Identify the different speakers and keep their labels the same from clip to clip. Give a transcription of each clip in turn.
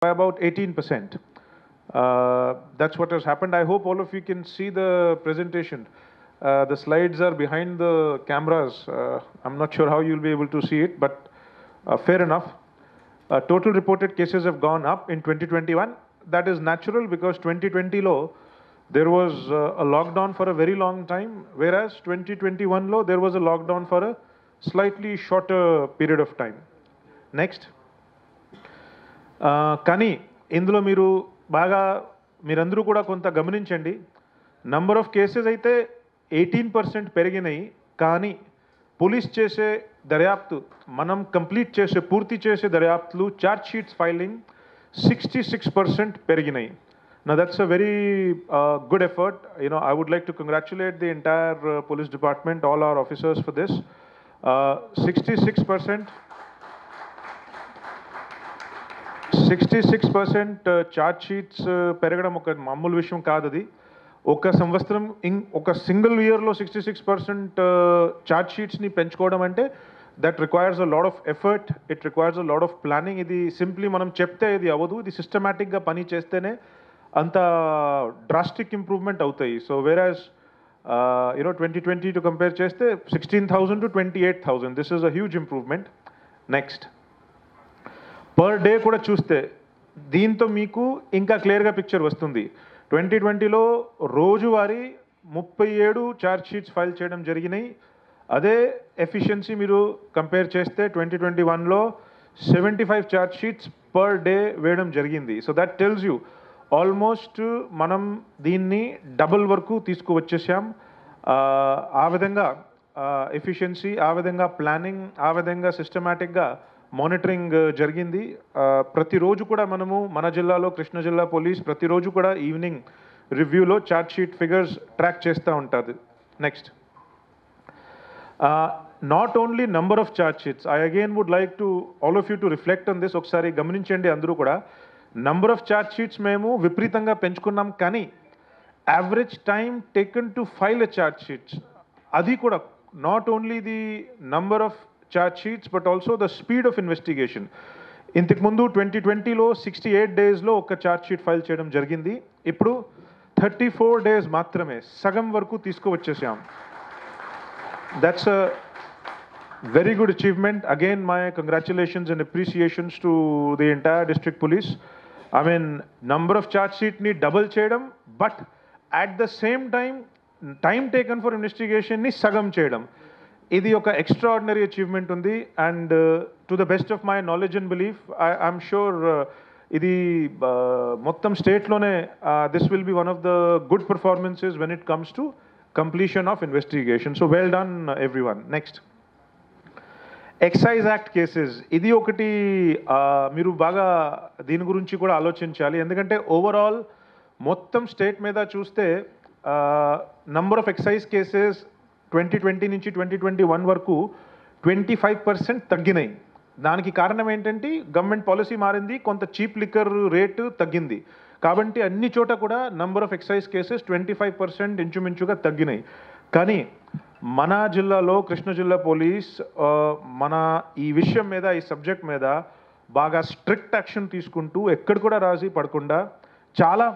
Speaker 1: by about 18%. Uh, that's what has happened. I hope all of you can see the presentation. Uh, the slides are behind the cameras. Uh, I'm not sure how you'll be able to see it, but uh, fair enough. Uh, total reported cases have gone up in 2021. That is natural because 2020 low, there was uh, a lockdown for a very long time, whereas 2021 low, there was a lockdown for a slightly shorter period of time. Next. కానీ ఇందులో మీరు బాగా మీరందరూ కూడా కొంత గమనించండి. Number of cases అయితే eighteen percent పెరిగినాయి కానీ పోలీస్ చేసే దర్యాప్తు మనం కంప్లీట్ చేసే పూర్తి చేసే దర్యాప్తులు charge sheets filing sixty six percent పెరిగినాయి నా that's a very good effort you know I would like to congratulate the entire police department all our officers for this sixty six percent sixty six percent uh, charge sheets uh, పెరగడం ఒక మామూలు విషయం కాదు అది. ఒక సంవత్సరం ఇం ఒక సింగిల్ ఇయర్లో sixty six percent uh, charge షీట్స్ని పెంచుకోవడం అంటే that requires a lot of effort it requires a lot of planning ఇది సింప్లీ మనం చెప్తే ఇది అవ్వదు ఇది సిస్టమేటిక్గా పని చేస్తేనే అంత డ్రాస్టిక్ ఇంప్రూవ్మెంట్ అవుతాయి. So whereas you know twenty twenty to compare చేస్తే sixteen thousand to twenty eight thousand this is a huge improvement next per day కూడా చూస్తే దీంతో మీకు ఇంకా క్లియర్గా పిక్చర్ వస్తుంది. ట్వంటీ ట్వంటీలో రోజువారీ ముప్పై ఏడు ఛార్జ్ షీట్స్ ఫైల్ చేయడం జరిగినాయి. అదే ఎఫిషియన్సీ మీరు కంపేర్ చేస్తే ట్వంటీ ట్వంటీ వన్లో seventy five charge sheets per day వేయడం జరిగింది. So that tells you almost మనం దీన్ని డబుల్ వరకు తీసుకువచ్చేసాం. ఆ, ఆ విధంగా ఎఫిషియన్సీ ఆ విధంగా ప్లానింగ్ ఆ విధంగా సిస్టమేటిక్గా మానిటరింగ్ uh, జరిగింది. ప్రతిరోజు కూడా మనము మన జిల్లాలో కృష్ణా జిల్లా పోలీస్ ప్రతిరోజు కూడా ఈవినింగ్ రివ్యూలో చార్ట్ షీట్ ఫిగర్స్ ట్రాక్ చేస్తూ ఉంటుంది. Next not only number of charge sheets I again would like to all of you to reflect on this ఒకసారి గమనించండి అందరూ కూడా. నంబర్ ఆఫ్ చార్జ్ షీట్స్ మేము విపరీతంగా పెంచుకున్నాం కానీ average time taken to file a charge sheets అది కూడా not only the number of charge sheets but also the speed of investigation ఇంతకుముందు ట్వంటీ ట్వంటీలో సిక్స్టీ ఎయిట్ డేస్లో ఒక ఛార్జ్ షీట్ ఫైల్ చేయడం జరిగింది. ఇప్పుడు థర్టీ ఫోర్ డేస్ మాత్రమే సగం వరకు తీసుకువచ్చేసాం. That's a very good achievement again my congratulations and appreciations to the entire district police I mean number of charge షీట్ని double చేయడం but at the same time time taken for ఇన్వెస్టిగేషన్ని సగం చేయడం. ఇది ఒక extraordinary achievement ఉంది and to the best of my knowledge and belief I I'm sure ఇది uh, మొత్తం స్టేట్లోనే this will be one of the good performances when it comes to completion of investigation so well done every one next excise act cases ఇది ఒకటి uh, మీరు బాగా దీని గురించి కూడా ఆలోచించాలి. ఎందుకంటే ఓవరాల్ మొత్తం స్టేట్ మీద చూస్తే number of excise cases twenty twenty నుంచి ట్వంటీ ట్వంటీ వన్ వరకు ట్వంటీ ఫైవ్ పర్సెంట్ తగ్గినాయి. దానికి కారణం ఏంటంటే గవర్నమెంట్ పాలసీ మారింది కొంత చీప్ లిక్కర్ రేటు తగ్గింది. కాబట్టి అన్ని చోట కూడా number of excise cases twenty five percent ఇంచుమించుగా తగ్గినాయి. కానీ మన జిల్లాలో కృష్ణా జిల్లా పోలీస్ మన ఈ విషయం మీద ఈ సబ్జెక్ట్ మీద బాగా స్ట్రిక్ట్ యాక్షన్ తీసుకుంటూ ఎక్కడ కూడా రాజీ పడకుండా చాలా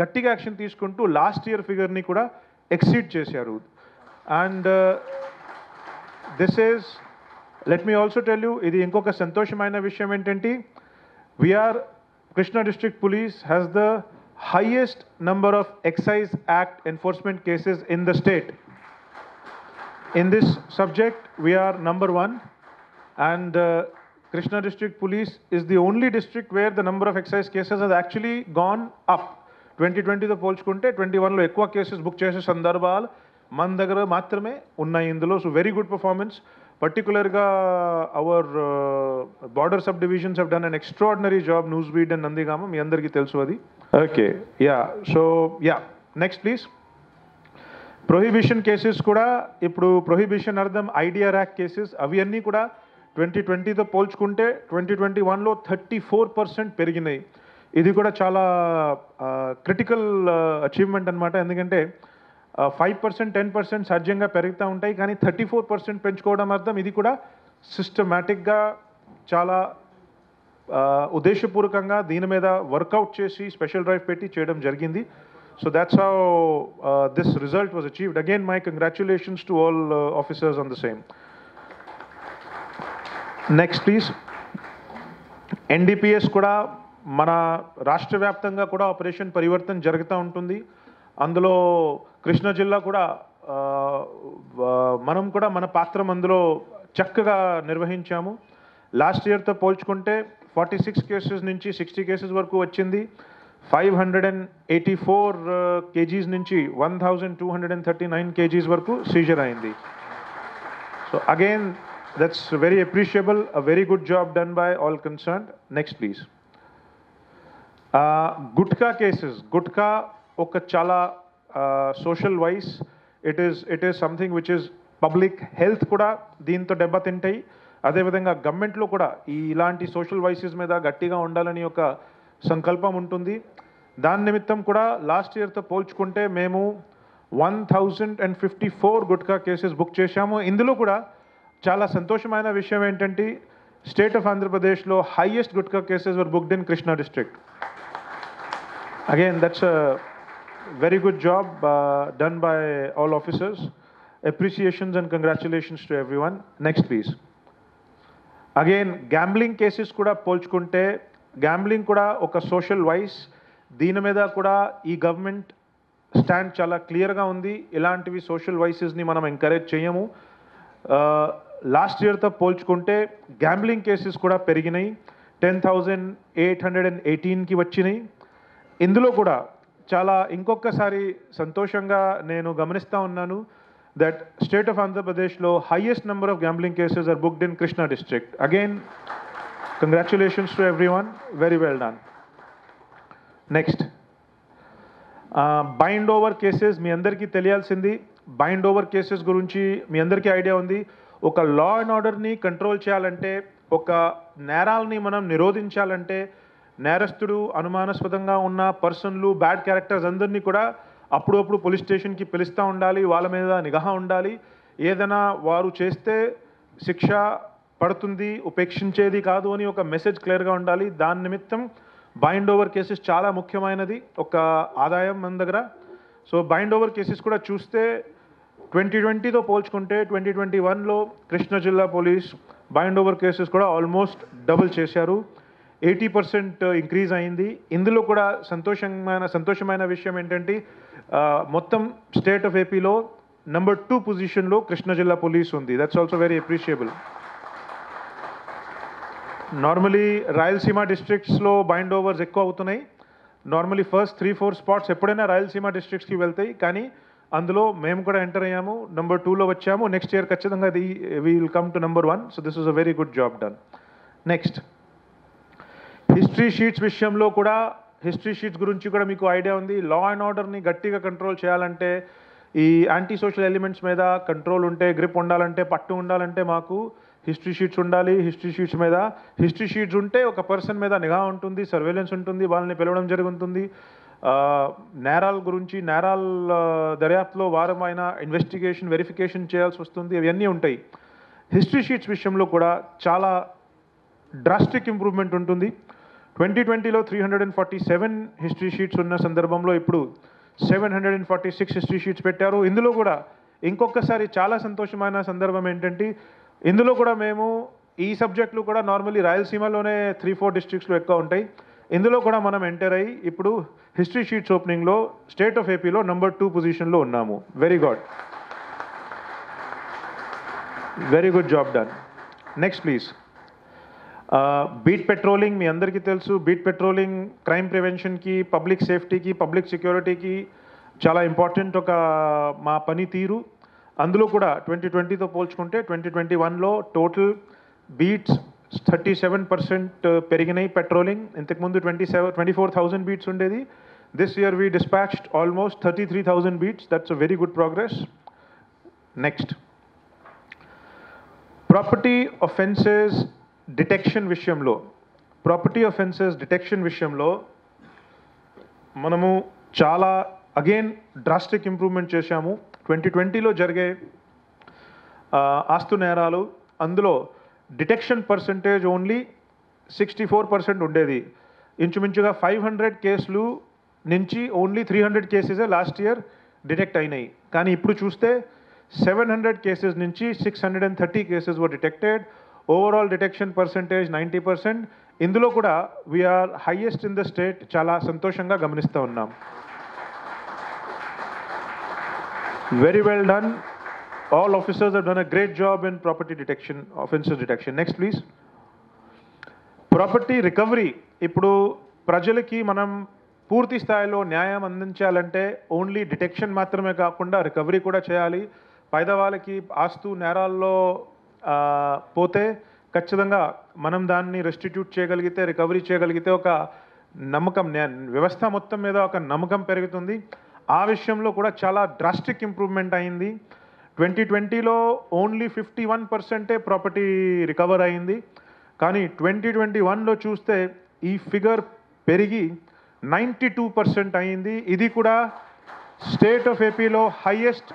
Speaker 1: గట్టిగా యాక్షన్ తీసుకుంటూ లాస్ట్ ఇయర్ ఫిగర్ని కూడా ఎక్సీడ్ చేశారు. And this is let me also tell you ఇది ఇంకొక సంతోషమైన విషయం ఏంటంటే we are Krishna district police has the highest number of excise act enforcement cases in the state in this subject, we are number one, and uh, Krishna District Police is the only district where the number of excise cases has actually gone up. 2020తో పోల్చుకుంటే twenty వన్లో ఎక్కువ cases book చేసే సందర్భాలు మన దగ్గర మాత్రమే ఉన్నాయి ఇందులో. సో వెరీ గుడ్ పర్ఫార్మెన్స్ పర్టికులర్గా our border sub divisions have done an extraordinary job Nuzvid and Nandigama మీ అందరికీ తెలుసు అది. Okay yeah so yeah next please prohibition cases కూడా ఇప్పుడు ప్రొహిబిషన్ అర్థం ఐడియా ర్యాక్ కేసెస్ అవి అన్నీ కూడా ట్వంటీ ట్వంటీతో పోల్చుకుంటే ట్వంటీ ట్వంటీ వన్లో థర్టీ ఫోర్ పర్సెంట్ పెరిగినాయి. ఇది కూడా చాలా క్రిటికల్ అచీవ్మెంట్ అనమాట ఎందుకంటే ఫైవ్ పర్సెంట్ టెన్ పర్సెంట్ సహజంగా పెరుగుతూ ఉంటాయి కానీ థర్టీ ఫోర్ పర్సెంట్ పెంచుకోవడం అర్థం ఇది కూడా సిస్టమేటిక్గా చాలా ఉద్దేశపూర్వకంగా దీని మీద వర్కౌట్ చేసి స్పెషల్ డ్రైవ్ పెట్టి చేయడం జరిగింది. So that's how this result was achieved again my congratulations to all officers on the same next please NDPS కూడా మన రాష్ట్ర వ్యాప్తంగా కూడా ఆపరేషన్ పరివర్తన జరుగుతూ ఉంటుంది. అందులో కృష్ణా జిల్లా కూడా మనం కూడా మన పాత్ర అందులో చక్కగా నిర్వహించాము. లాస్ట్ ఇయర్తో పోల్చుకుంటే ఫార్టీ సిక్స్ కేసెస్ నుంచి సిక్స్టీ కేసెస్ వరకు వచ్చింది. Five hundred and eighty four kgs నుంచి one thousand two hundred and thirty nine kgs వరకు సీజర్ అయింది. So again that's very appreciable a very good job done by all concern next please gutka cases. Gutka ఒక చాలా social vice it is it is something which is public health కూడా దీంతో దెబ్బతింటాయి. అదేవిధంగా గవర్నమెంట్లో కూడా ఈ ఇలాంటి సోషల్ వైసెస్ మీద గట్టిగా ఉండాలని ఒక సంకల్పం ఉంటుంది. దాని నిమిత్తం కూడా లాస్ట్ ఇయర్తో పోల్చుకుంటే మేము one thousand and fifty four gutka cases book చేశాము. ఇందులో కూడా చాలా సంతోషమైన విషయం ఏంటంటే స్టేట్ ఆఫ్ ఆంధ్రప్రదేశ్లో highest gutka cases were booked in Krishna district again that's very good job uh, done by all officers. Appreciations and congratulations to everyone. Next, please. Again gambling cases కూడా పోల్చుకుంటే గ్యాంబ్లింగ్ కూడా ఒక social vice దీని మీద కూడా ఈ government stand చాలా క్లియర్గా ఉంది ఇలాంటివి సోషల్ వైసెస్ని మనం ఎంకరేజ్ చేయము లాస్ట్ ఇయర్తో పోల్చుకుంటే గ్యాంబ్లింగ్ కేసెస్ కూడా పెరిగినాయి ten thousand eight hundred and ఎయిటీన్కి వచ్చినాయి ఇందులో కూడా చాలా ఇంకొకసారి సంతోషంగా నేను గమనిస్తూ ఉన్నాను దట్ స్టేట్ ఆఫ్ ఆంధ్రప్రదేశ్లో highest number of gambling cases are booked in Krishna district again congratulations to every one very well done next bind over cases మీ అందరికీ తెలియాల్సింది. బైండ్ ఓవర్ కేసెస్ గురించి మీ అందరికీ ఐడియా ఉంది. ఒక లా అండ్ ఆర్డర్ని control చేయాలంటే ఒక నేరాలని మనం నిరోధించాలంటే నేరస్తుడు అనుమానాస్పదంగా ఉన్న పర్సన్లు బ్యాడ్ క్యారెక్టర్స్ అందరినీ కూడా అప్పుడప్పుడు పోలీస్ స్టేషన్కి పిలుస్తూ ఉండాలి వాళ్ళ మీద నిఘా ఉండాలి. ఏదైనా వారు చేస్తే శిక్ష పడుతుంది ఉపేక్షించేది కాదు అని ఒక మెసేజ్ క్లియర్గా ఉండాలి. దాని నిమిత్తం బైండ్ ఓవర్ కేసెస్ చాలా ముఖ్యమైనది ఒక ఆదాయం మన దగ్గర. సో బైండ్ ఓవర్ కేసెస్ కూడా చూస్తే ట్వంటీ ట్వంటీతో పోల్చుకుంటే ట్వంటీ ట్వంటీ వన్లో కృష్ణా జిల్లా పోలీస్ బైండ్ ఓవర్ కేసెస్ కూడా ఆల్మోస్ట్ డబుల్ చేశారు. ఎయిటీ పర్సెంట్ ఇంక్రీజ్ అయింది. ఇందులో కూడా సంతోషమైన సంతోషమైన విషయం ఏంటంటే మొత్తం స్టేట్ ఆఫ్ ఏపీలో నెంబర్ టూ పొజిషన్లో కృష్ణా జిల్లా పోలీస్ ఉంది. That's also very appreciable normally Rayalaseema డిస్ట్రిక్ట్స్లో bind overs ఎక్కువ అవుతున్నాయి. Normally first three four spots ఎప్పుడైనా రాయలసీమ డిస్ట్రిక్ట్స్కి వెళ్తాయి. కానీ అందులో మేము కూడా ఎంటర్ అయ్యాము. నెంబర్ టూలో వచ్చాము. నెక్స్ట్ ఇయర్ ఖచ్చితంగా అది will come to number one so this is a very good job done next history sheets విషయంలో కూడా హిస్టరీ షీట్స్ గురించి కూడా మీకు ఐడియా ఉంది. లా అండ్ ఆర్డర్ని గట్టిగా కంట్రోల్ చేయాలంటే ఈ యాంటీ సోషల్ ఎలిమెంట్స్ మీద కంట్రోల్ ఉంటే గ్రిప్ ఉండాలంటే పట్టు ఉండాలంటే మాకు హిస్టరీ షీట్స్ ఉండాలి. హిస్టరీ షీట్స్ మీద హిస్టరీ షీట్స్ ఉంటే ఒక పర్సన్ మీద నిఘా ఉంటుంది సర్వేలెన్స్ ఉంటుంది వాళ్ళని పిలవడం జరుగుతుంది. నేరాల గురించి నేరాల దర్యాప్తులో వారమైన ఇన్వెస్టిగేషన్ వెరిఫికేషన్ చేయాల్సి వస్తుంది. ఇవన్నీ ఉంటాయి. హిస్టరీ షీట్స్ విషయంలో కూడా చాలా డ్రాస్టిక్ ఇంప్రూవ్మెంట్ ఉంటుంది. ట్వంటీ ట్వంటీలో three hundred and forty seven history sheets ఉన్న సందర్భంలో ఇప్పుడు seven hundred and forty six history sheets పెట్టారు. ఇందులో కూడా ఇంకొకసారి చాలా సంతోషమైన సందర్భం ఏంటంటే ఇందులో కూడా మేము ఈ సబ్జెక్టులు కూడా నార్మల్లీ రాయలసీమలోనే త్రీ ఫోర్ డిస్ట్రిక్ట్స్లో ఎక్కువ ఉంటాయి. ఇందులో కూడా మనం ఎంటర్ అయ్యి ఇప్పుడు హిస్టరీ షీట్స్ ఓపెనింగ్లో స్టేట్ ఆఫ్ ఏపీలో నెంబర్ టూ పొజిషన్లో ఉన్నాము. Very good very good job done next please beat patrolling మీ అందరికీ తెలుసు. బీట్ పెట్రోలింగ్ క్రైమ్ ప్రివెన్షన్కి పబ్లిక్ సేఫ్టీకి పబ్లిక్ సెక్యూరిటీకి చాలా ఇంపార్టెంట్ ఒక మా పని తీరు. అందులో కూడా ట్వంటీ ట్వంటీతో పోల్చుకుంటే ట్వంటీ ట్వంటీ వన్లో total beats thirty seven percent పెరిగినాయి పెట్రోలింగ్. ఇంతకుముందు twenty seven twenty four thousand beats ఉండేది. This year we dispatched almost thirty three thousand beats. That's a very good progress next property offences detection విషయంలో property offences detection విషయంలో మనము చాలా again drastic improvement చేశాము. Twenty ట్వంటీలో జరిగే ఆస్తు నేరాలు అందులో detection percentage only sixty four percent ఉండేది. ఇంచుమించుగా ఫైవ్ హండ్రెడ్ కేసులు నుంచి ఓన్లీ త్రీ హండ్రెడ్ కేసెసే లాస్ట్ ఇయర్ డిటెక్ట్ అయినాయి. కానీ ఇప్పుడు చూస్తే సెవెన్ హండ్రెడ్ కేసెస్ నుంచి six hundred and thirty cases were detected overall detection percentage ninety percent ఇందులో కూడా we are highest in the state చాలా సంతోషంగా గమనిస్తూ ఉన్నాం. Very well done all officers done a great job in property detection offences detection next please property recovery ఇప్పుడు ప్రజలకి మనం పూర్తి స్థాయిలో న్యాయం అందించాలంటే ఓన్లీ డిటెక్షన్ మాత్రమే కాకుండా రికవరీ కూడా చేయాలి. పేదవాళ్ళకి ఆస్తు నేరాల్లో పోతే ఖచ్చితంగా మనం దాన్ని రెస్టిట్యూట్ చేయగలిగితే రికవరీ చేయగలిగితే ఒక నమ్మకం వ్యవస్థ మొత్తం మీద ఒక నమ్మకం పెరుగుతుంది. ఆ విషయంలో కూడా చాలా డ్రాస్టిక్ ఇంప్రూవ్మెంట్ అయింది. ట్వంటీ ట్వంటీలో ఓన్లీ ఫిఫ్టీ వన్ పర్సెంటే ప్రాపర్టీ రికవర్ అయింది. కానీ ట్వంటీ ట్వంటీ వన్లో చూస్తే ఈ ఫిగర్ పెరిగి నైంటీ టూ పర్సెంట్ అయింది. ఇది కూడా స్టేట్ ఆఫ్ ఏపీలో హైయెస్ట్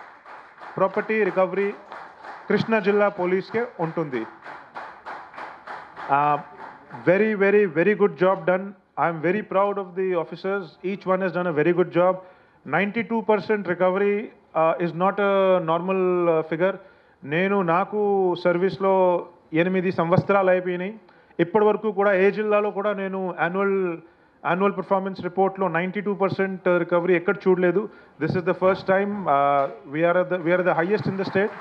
Speaker 1: ప్రాపర్టీ రికవరీ కృష్ణా జిల్లా పోలీస్కే ఉంటుంది. Very very very good job done I'm very proud of the officers each one he's done a very good job ninety two percent recovery is not a normal figure నేను నాకు సర్వీస్లో ఎనిమిది సంవత్సరాలు అయిపోయినాయి. ఇప్పటి వరకు కూడా ఏ జిల్లాలో కూడా నేను యాన్యువల్ యాన్యువల్ పర్ఫార్మెన్స్ రిపోర్ట్లో నైంటీ టూ పర్సెంట్ రికవరీ ఎక్కడ చూడలేదు. This is the first time we are the we are the highest in the state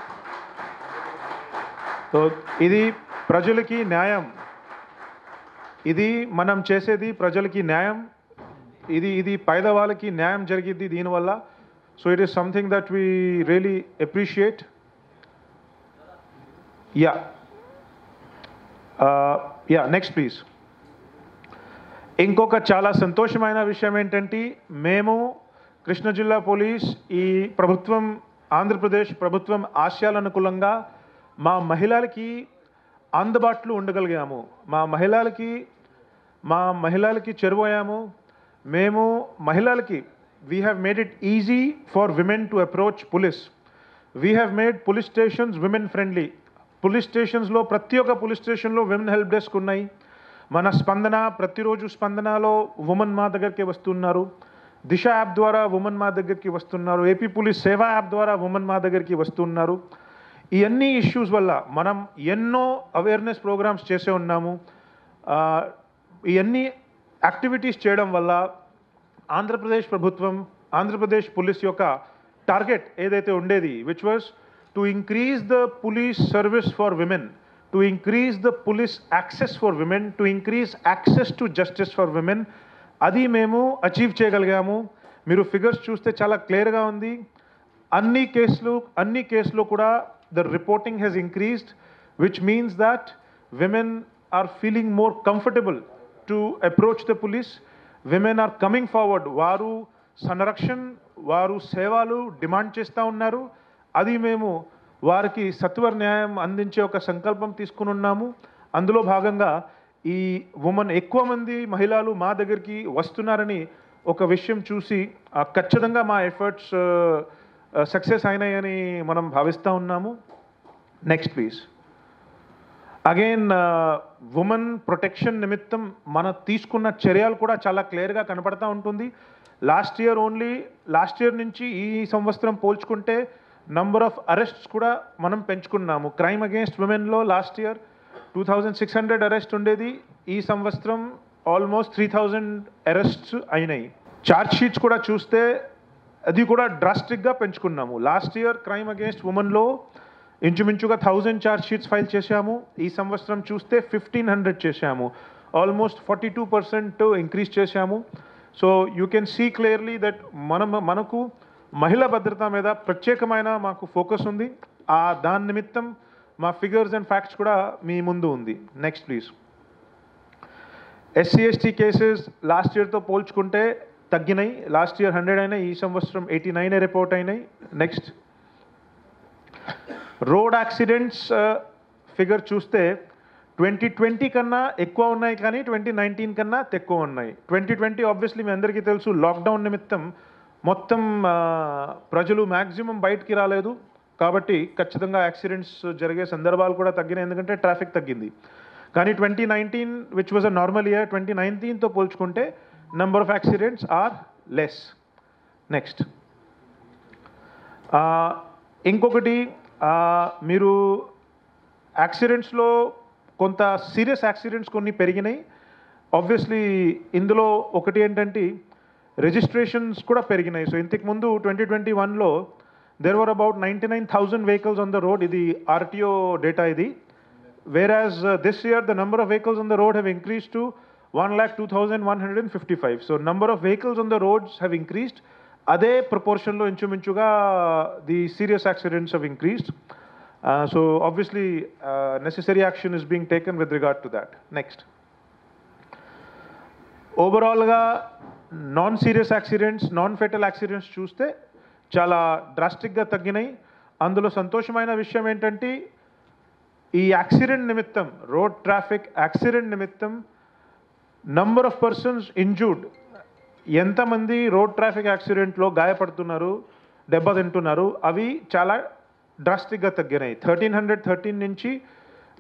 Speaker 1: so ఇది ప్రజలకి న్యాయం. ఇది మనం చేసేది ప్రజలకి న్యాయం. ఇది ఇది పేదవాళ్ళకి న్యాయం జరిగింది దీనివల్ల. So it is something that we really appreciate yeah yeah next please ఇంకొక చాలా సంతోషమైన విషయం ఏంటంటే మేము కృష్ణా జిల్లా పోలీస్ ఈ ప్రభుత్వం ఆంధ్రప్రదేశ్ ప్రభుత్వం ఆశయాలనుకూలంగా మా మహిళలకి అందుబాటులో ఉండగలిగాము. మా మహిళలకి మా మహిళలకి చెరువయ్యాము. మేము మహిళలకి we have made it easy for women to approach police we have made police stations women friendly police స్టేషన్స్లో ప్రతి ఒక్క పోలీస్ స్టేషన్లో విమెన్ హెల్ప్ డెస్క్ ఉన్నాయి. మన స్పందన ప్రతిరోజు స్పందనలో ఉమెన్ మా దగ్గరికి వస్తున్నారు. దిశ యాప్ ద్వారా ఉమెన్ మా దగ్గరికి వస్తున్నారు. ఏపీ పోలీస్ సేవా యాప్ ద్వారా ఉమెన్ మా దగ్గరికి వస్తున్నారు. ఈ అన్ని ఇష్యూస్ వల్ల మనం ఎన్నో అవేర్నెస్ ప్రోగ్రామ్స్ చేసే ఉన్నాము. ఇవన్నీ యాక్టివిటీస్ చేయడం వల్ల ఆంధ్రప్రదేశ్ ప్రభుత్వం ఆంధ్రప్రదేశ్ పోలీస్ యొక్క టార్గెట్ ఏదైతే ఉండేది which was to increase the police service for women to increase the police access for women to increase access to justice for women అది మేము అచీవ్ చేయగలిగాము. మీరు ఫిగర్స్ చూస్తే చాలా క్లియర్గా ఉంది. అన్ని కేసులు అన్ని కేసులు కూడా the reporting has increased which means that women are feeling more comfortable to approach the police women are coming forward వారు సంరక్షణ వారు సేవలు డిమాండ్ చేస్తూ ఉన్నారు. అది మేము వారికి సత్వర న్యాయం అందించే ఒక సంకల్పం తీసుకుని ఉన్నాము. అందులో భాగంగా ఈ ఉమెన్ ఎక్కువ మంది మహిళలు మా దగ్గరికి వస్తున్నారని ఒక విషయం చూసి ఖచ్చితంగా మా ఎఫర్ట్స్ సక్సెస్ అయినాయని మనం భావిస్తూ ఉన్నాము. Next please again women protection నిమిత్తం మన తీసుకున్న చర్యలు కూడా చాలా క్లియర్గా కనపడతా ఉంటుంది. Last year only last year నుంచి ఈ సంవత్సరం పోల్చుకుంటే నంబర్ ఆఫ్ అరెస్ట్స్ కూడా మనం పెంచుకున్నాము. Crime against ఉమెన్లో last year two thousand six hundred arrest ఉండేది. ఈ సంవత్సరం ఆల్మోస్ట్ త్రీ థౌజండ్ అరెస్ట్స్ అయినాయి. ఛార్జ్ షీట్స్ కూడా చూస్తే అది కూడా డ్రాస్టిక్గా పెంచుకున్నాము. లాస్ట్ ఇయర్ క్రైమ్ అగేన్స్ట్ ఉమెన్లో ఇంచుమించుగా థౌజండ్ ఛార్జ్ షీట్స్ ఫైల్ చేశాము. ఈ సంవత్సరం చూస్తే ఫిఫ్టీన్ హండ్రెడ్ చేశాము. Almost forty two percent increase చేశాము. So you can see clearly that మనం మనకు మహిళా భద్రత మీద ప్రత్యేకమైన మాకు ఫోకస్ ఉంది. ఆ దాని నిమిత్తం మా ఫిగర్స్ అండ్ ఫ్యాక్ట్స్ కూడా మీ ముందు ఉంది. Next please SC ST cases last ఇయర్తో పోల్చుకుంటే తగ్గినాయి. లాస్ట్ ఇయర్ హండ్రెడ్ అయినాయి ఈ సంవత్సరం ఎయిటీ నైన్ రిపోర్ట్ అయినాయి. నెక్స్ట్ రోడ్ యాక్సిడెంట్స్ ఫిగర్ చూస్తే ట్వంటీ ట్వంటీ కన్నా ఎక్కువ ఉన్నాయి కానీ ట్వంటీ నైన్టీన్ కన్నా తక్కువ ఉన్నాయి. ట్వంటీ ట్వంటీ ఆబ్వియస్లీ మీ అందరికీ తెలుసు లాక్డౌన్ నిమిత్తం మొత్తం uh, ప్రజలు మ్యాక్సిమం బయటికి రాలేదు. కాబట్టి ఖచ్చితంగా యాక్సిడెంట్స్ జరిగే సందర్భాలు కూడా తగ్గినాయి. ఎందుకంటే ట్రాఫిక్ తగ్గింది. కానీ twenty nineteen which was a normal year twenty నైన్టీన్తో పోల్చుకుంటే number of accidents are less next ఇంకొకటి మీరు యాక్సిడెంట్స్లో కొంత సీరియస్ యాక్సిడెంట్స్ కొన్ని పెరిగినాయి. ఆబ్వియస్లీ ఇందులో ఒకటి ఏంటంటే రిజిస్ట్రేషన్స్ కూడా పెరిగినాయి. సో ఇంతకు ముందు ట్వంటీ ట్వంటీ వన్లో there were about ninety nine thousand vehicles on the road ఇది ఆర్టీఓ డేటా ఇది. Whereas this year the number of vehicles on the road have increased to one lakh two thousand one hundred and 1,02,155. So number of vehicles on the roads have increased. అదే ప్రపోర్షన్లో ఇంచుమించుగా the serious accidents have increased so obviously necessary action is being taken with regard to that next ఓవరాల్గా non serious accidents non fatal accidents చూస్తే చాలా డ్రాస్టిక్గా తగ్గినాయి అందులో సంతోషమైన విషయం ఏంటంటే ఈ యాక్సిడెంట్ నిమిత్తం రోడ్ ట్రాఫిక్ యాక్సిడెంట్ నిమిత్తం నంబర్ ఆఫ్ పర్సన్స్ ఇంజూర్డ్ ఎంతమంది రోడ్ ట్రాఫిక్ యాక్సిడెంట్లో గాయపడుతున్నారు దెబ్బతింటున్నారు అవి చాలా డ్రాస్టిక్గా తగ్గినాయి. థర్టీన్ హండ్రెడ్ థర్టీన్ నుంచి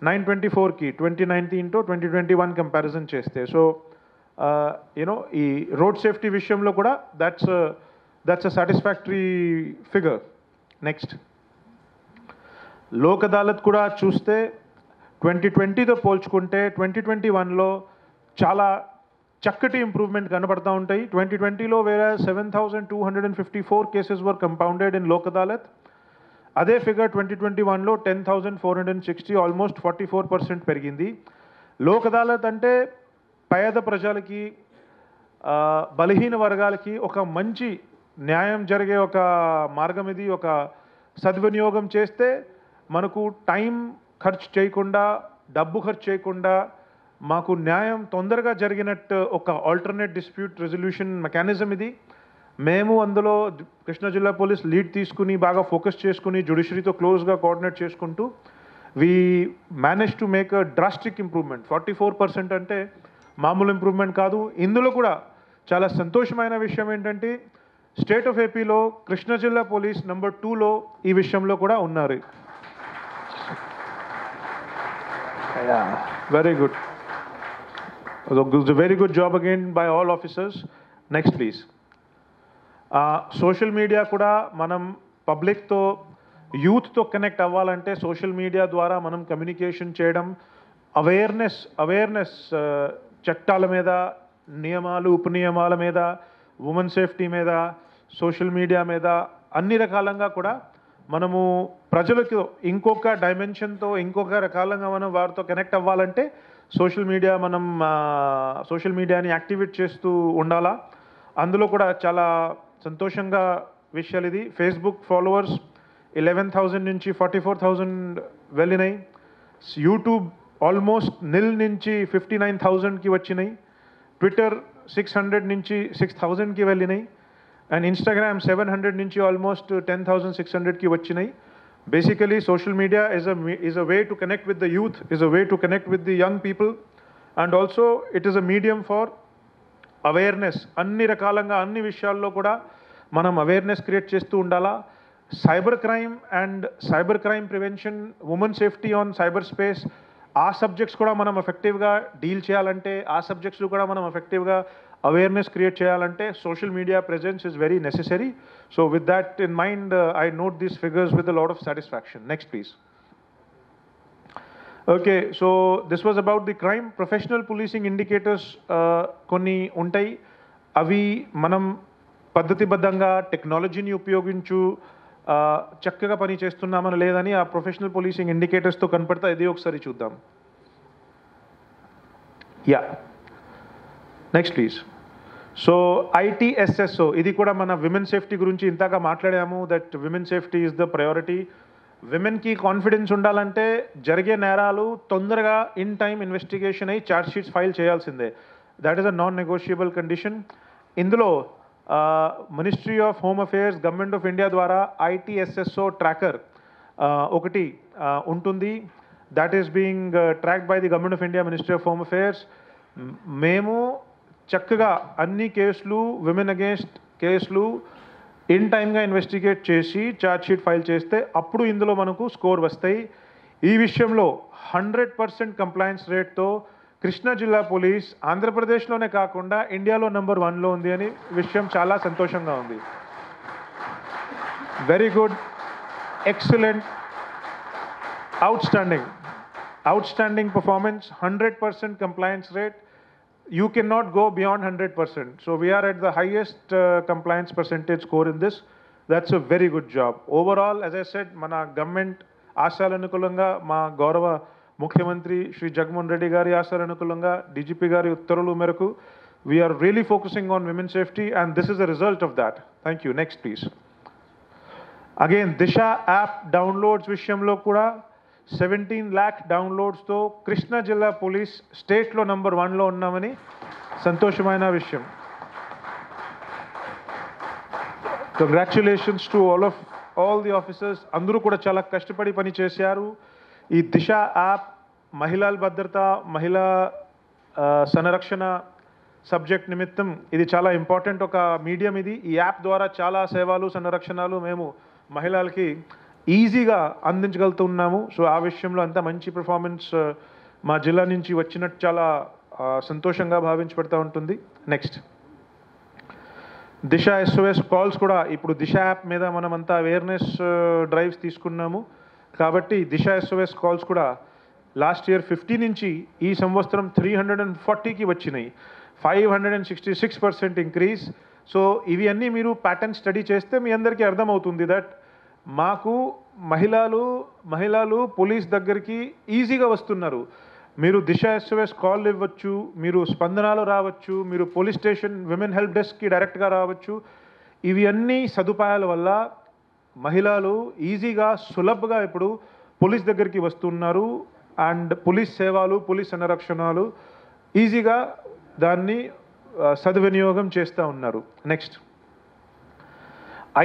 Speaker 1: నైన్ ట్వంటీ ఫోర్కి ట్వంటీ నైన్టీన్తో ట్వంటీ ట్వంటీ వన్ కంపారిజన్ చేస్తే. సో యూనో uh, ఈ రోడ్ సేఫ్టీ విషయంలో కూడా that's that's a satisfactory figure next Lok Adalat కూడా చూస్తే ట్వంటీ ట్వంటీతో పోల్చుకుంటే ట్వంటీ ట్వంటీ వన్లో చాలా చక్కటి ఇంప్రూవ్మెంట్ కనబడతా ఉంటాయి. ట్వంటీ ట్వంటీలో వేరే seven thousand two hundred and fifty four cases were compounded in Lok Adalat అదే ఫిగర్ ట్వంటీ ట్వంటీ వన్లో ten thousand four hundred sixty almost forty four percent పెరిగింది. లోక్ అదాలత్ అంటే పేద ప్రజలకి బలహీన వర్గాలకి ఒక మంచి న్యాయం జరిగే ఒక మార్గం ఇది. ఒక సద్వినియోగం చేస్తే మనకు టైం ఖర్చు చేయకుండా డబ్బు ఖర్చు చేయకుండా మాకు న్యాయం తొందరగా జరిగినట్టు ఒక ఆల్టర్నేట్ డిస్ప్యూట్ రెజల్యూషన్ మెకానిజం ఇది. మేము అందులో కృష్ణా జిల్లా పోలీస్ లీడ్ తీసుకుని బాగా ఫోకస్ చేసుకుని జుడిషరీతో క్లోజ్గా కోఆర్డినేట్ చేసుకుంటూ we manage to make a drastic improvement forty four percent అంటే మామూలు ఇంప్రూవ్మెంట్ కాదు. ఇందులో కూడా చాలా సంతోషమైన విషయం ఏంటంటే స్టేట్ ఆఫ్ ఏపీలో కృష్ణా జిల్లా పోలీస్ నెంబర్ టూలో ఈ విషయంలో కూడా ఉన్నారు. Very good very good job again by all officers next please social media కూడా మనం పబ్లిక్తో యూత్తో కనెక్ట్ అవ్వాలంటే సోషల్ మీడియా ద్వారా మనం కమ్యూనికేషన్ చేయడం అవేర్నెస్ అవేర్నెస్ చట్టాల మీద నియమాలు ఉపనియమాల మీద ఉమెన్ సేఫ్టీ మీద సోషల్ మీడియా మీద అన్ని రకాలంగా కూడా మనము ప్రజలకు ఇంకొక డైమెన్షన్తో ఇంకొక రకాలంగా మనం వారితో కనెక్ట్ అవ్వాలంటే సోషల్ మీడియా మనం సోషల్ మీడియాని యాక్టివేట్ చేస్తూ ఉండాలా? అందులో కూడా చాలా సంతోషంగా విషయాలు ఇది. ఫేస్బుక్ ఫాలోవర్స్ ఎలెవెన్ థౌజండ్ నుంచి ఫార్టీ ఫోర్ థౌజండ్ వెళ్ళినాయి. యూట్యూబ్ ఆల్మోస్ట్ నిల్ నుంచి ఫిఫ్టీ నైన్ థౌజండ్కి వచ్చినాయి. ట్విట్టర్ సిక్స్ హండ్రెడ్ నుంచి సిక్స్ థౌజండ్కి వెళ్ళినాయి. అండ్ ఇన్స్టాగ్రామ్ సెవెన్ హండ్రెడ్ నుంచి ఆల్మోస్ట్ టెన్ థౌసండ్ సిక్స్ హండ్రెడ్కి వచ్చినాయి. Basically, social media is a is a way to connect with the youth is a way to connect with the young people and also it is a medium for awareness అన్ని రకాలంగా అన్ని విషయాల్లో కూడా మనం awareness create చేస్తూ ఉండాలా? Cyber crime and cyber crime prevention women safety on cyber space ఆ subjects కూడా మనం ఎఫెక్టివ్గా డీల్ చేయాలంటే ఆ సబ్జెక్ట్స్ కూడా మనం ఎఫెక్టివ్గా అవేర్నెస్ క్రియేట్ చేయాలంటే social media presence is very necessary so with that in mind I note these figures with lot lot of satisfaction next please okay so this was about the crime professional policing indicators కొన్ని ఉంటాయి. అవి మనం పద్ధతిబద్ధంగా టెక్నాలజీని ఉపయోగించు చక్కగా పని చేస్తున్నామని లేదని ఆ ప్రొఫెషనల్ పోలీసింగ్ ఇండికేటర్స్తో కనపడతా. ఇది ఒకసారి చూద్దాం. Yeah next please so ITSSO ఇది కూడా మన విమెన్ సేఫ్టీ గురించి ఇంతాక మాట్లాడాము that women safety is the priority విమెన్కి confidence ఉండాలంటే జరిగే నేరాలు తొందరగా ఇన్ టైం ఇన్వెస్టిగేషన్ అయ్యి ఛార్జ్ షీట్స్ ఫైల్ చేయాల్సిందే. That is a non negotiable condition ఇందులో ministry of home affairs government of India ద్వారా ఐటీఎస్ఎస్ఓ ట్రాకర్ ఒకటి ఉంటుంది. That is being track by the government of India ministry of home affairs మేము చక్కగా అన్ని కేసులు women against కేసులు ఇన్ టైమ్గా ఇన్వెస్టిగేట్ చేసి ఛార్జ్షీట్ ఫైల్ చేస్తే అప్పుడు ఇందులో మనకు స్కోర్ వస్తాయి. ఈ విషయంలో హండ్రెడ్ పర్సెంట్ కంప్లైన్స్ రేట్తో కృష్ణా జిల్లా పోలీస్ ఆంధ్రప్రదేశ్లోనే కాకుండా ఇండియాలో నెంబర్ వన్లో ఉంది అని విషయం చాలా సంతోషంగా ఉంది. Very good excellent outstanding outstanding performance hundred percent compliance rate you cannot go beyond 100% so we are at the highest uh, compliance percentage score in this. That's a very good job. Overall as i said మన government ఆశయాల అనుకూలంగా మా గౌరవ ముఖ్యమంత్రి శ్రీ జగన్మోహన్ రెడ్డి గారి ఆశయాల అనుకూలంగా DGP గారి ఉత్తర్వుల మేరకు we are really focusing on women safety and this is the result of that thank you next please again Disha app downloads విషయంలో కూడా సెవెంటీన్ ల్యాక్ డౌన్లోడ్స్తో కృష్ణా జిల్లా పోలీస్ స్టేట్లో నంబర్ వన్లో ఉన్నామని సంతోషమైన విషయం. Congratulations to all of all the officers అందరూ కూడా చాలా కష్టపడి పని చేశారు. ఈ దిశ యాప్ మహిళల భద్రత మహిళా సంరక్షణ సబ్జెక్ట్ నిమిత్తం ఇది చాలా ఇంపార్టెంట్ ఒక మీడియం ఇది. ఈ యాప్ ద్వారా చాలా సేవలు సంరక్షణలు మేము మహిళలకి ఈజీగా అందించగలుగుతున్నాము. సో ఆ విషయంలో అంతా మంచి పెర్ఫార్మెన్స్ uh, మా జిల్లా నుంచి వచ్చినట్టు చాలా సంతోషంగా భావించబడతా ఉంటుంది. నెక్స్ట్ దిశ ఎస్ఓఎస్ కాల్స్ కూడా ఇప్పుడు దిశ యాప్ మీద మనం అంతా అవేర్నెస్ డ్రైవ్స్ తీసుకున్నాము. కాబట్టి దిశ ఎస్ఓఎస్ కాల్స్ కూడా లాస్ట్ ఇయర్ ఫిఫ్టీ నుంచి ఈ సంవత్సరం త్రీ హండ్రెడ్ అండ్ ఫార్టీకి వచ్చినాయి. Five hundred and sixty six percent increase so ఇవి అన్నీ మీరు ప్యాటర్న్ స్టడీ చేస్తే మీ అందరికీ అర్థమవుతుంది దట్ మాకు మహిళలు మహిళలు పోలీస్ దగ్గరికి ఈజీగా వస్తున్నారు. మీరు దిశ ఎస్ఓఎస్ కాల్ ఇవ్వచ్చు మీరు స్పందనలో రావచ్చు మీరు పోలీస్ స్టేషన్ విమెన్ హెల్ప్ డెస్క్కి డైరెక్ట్గా రావచ్చు. ఇవి అన్ని సదుపాయాల వల్ల మహిళలు ఈజీగా సులభగా ఇప్పుడు పోలీస్ దగ్గరికి వస్తున్నారు. అండ్ పోలీస్ సేవలు పోలీస్ సంరక్షణలు ఈజీగా దాన్ని సద్వినియోగం చేస్తూ ఉన్నారు. నెక్స్ట్.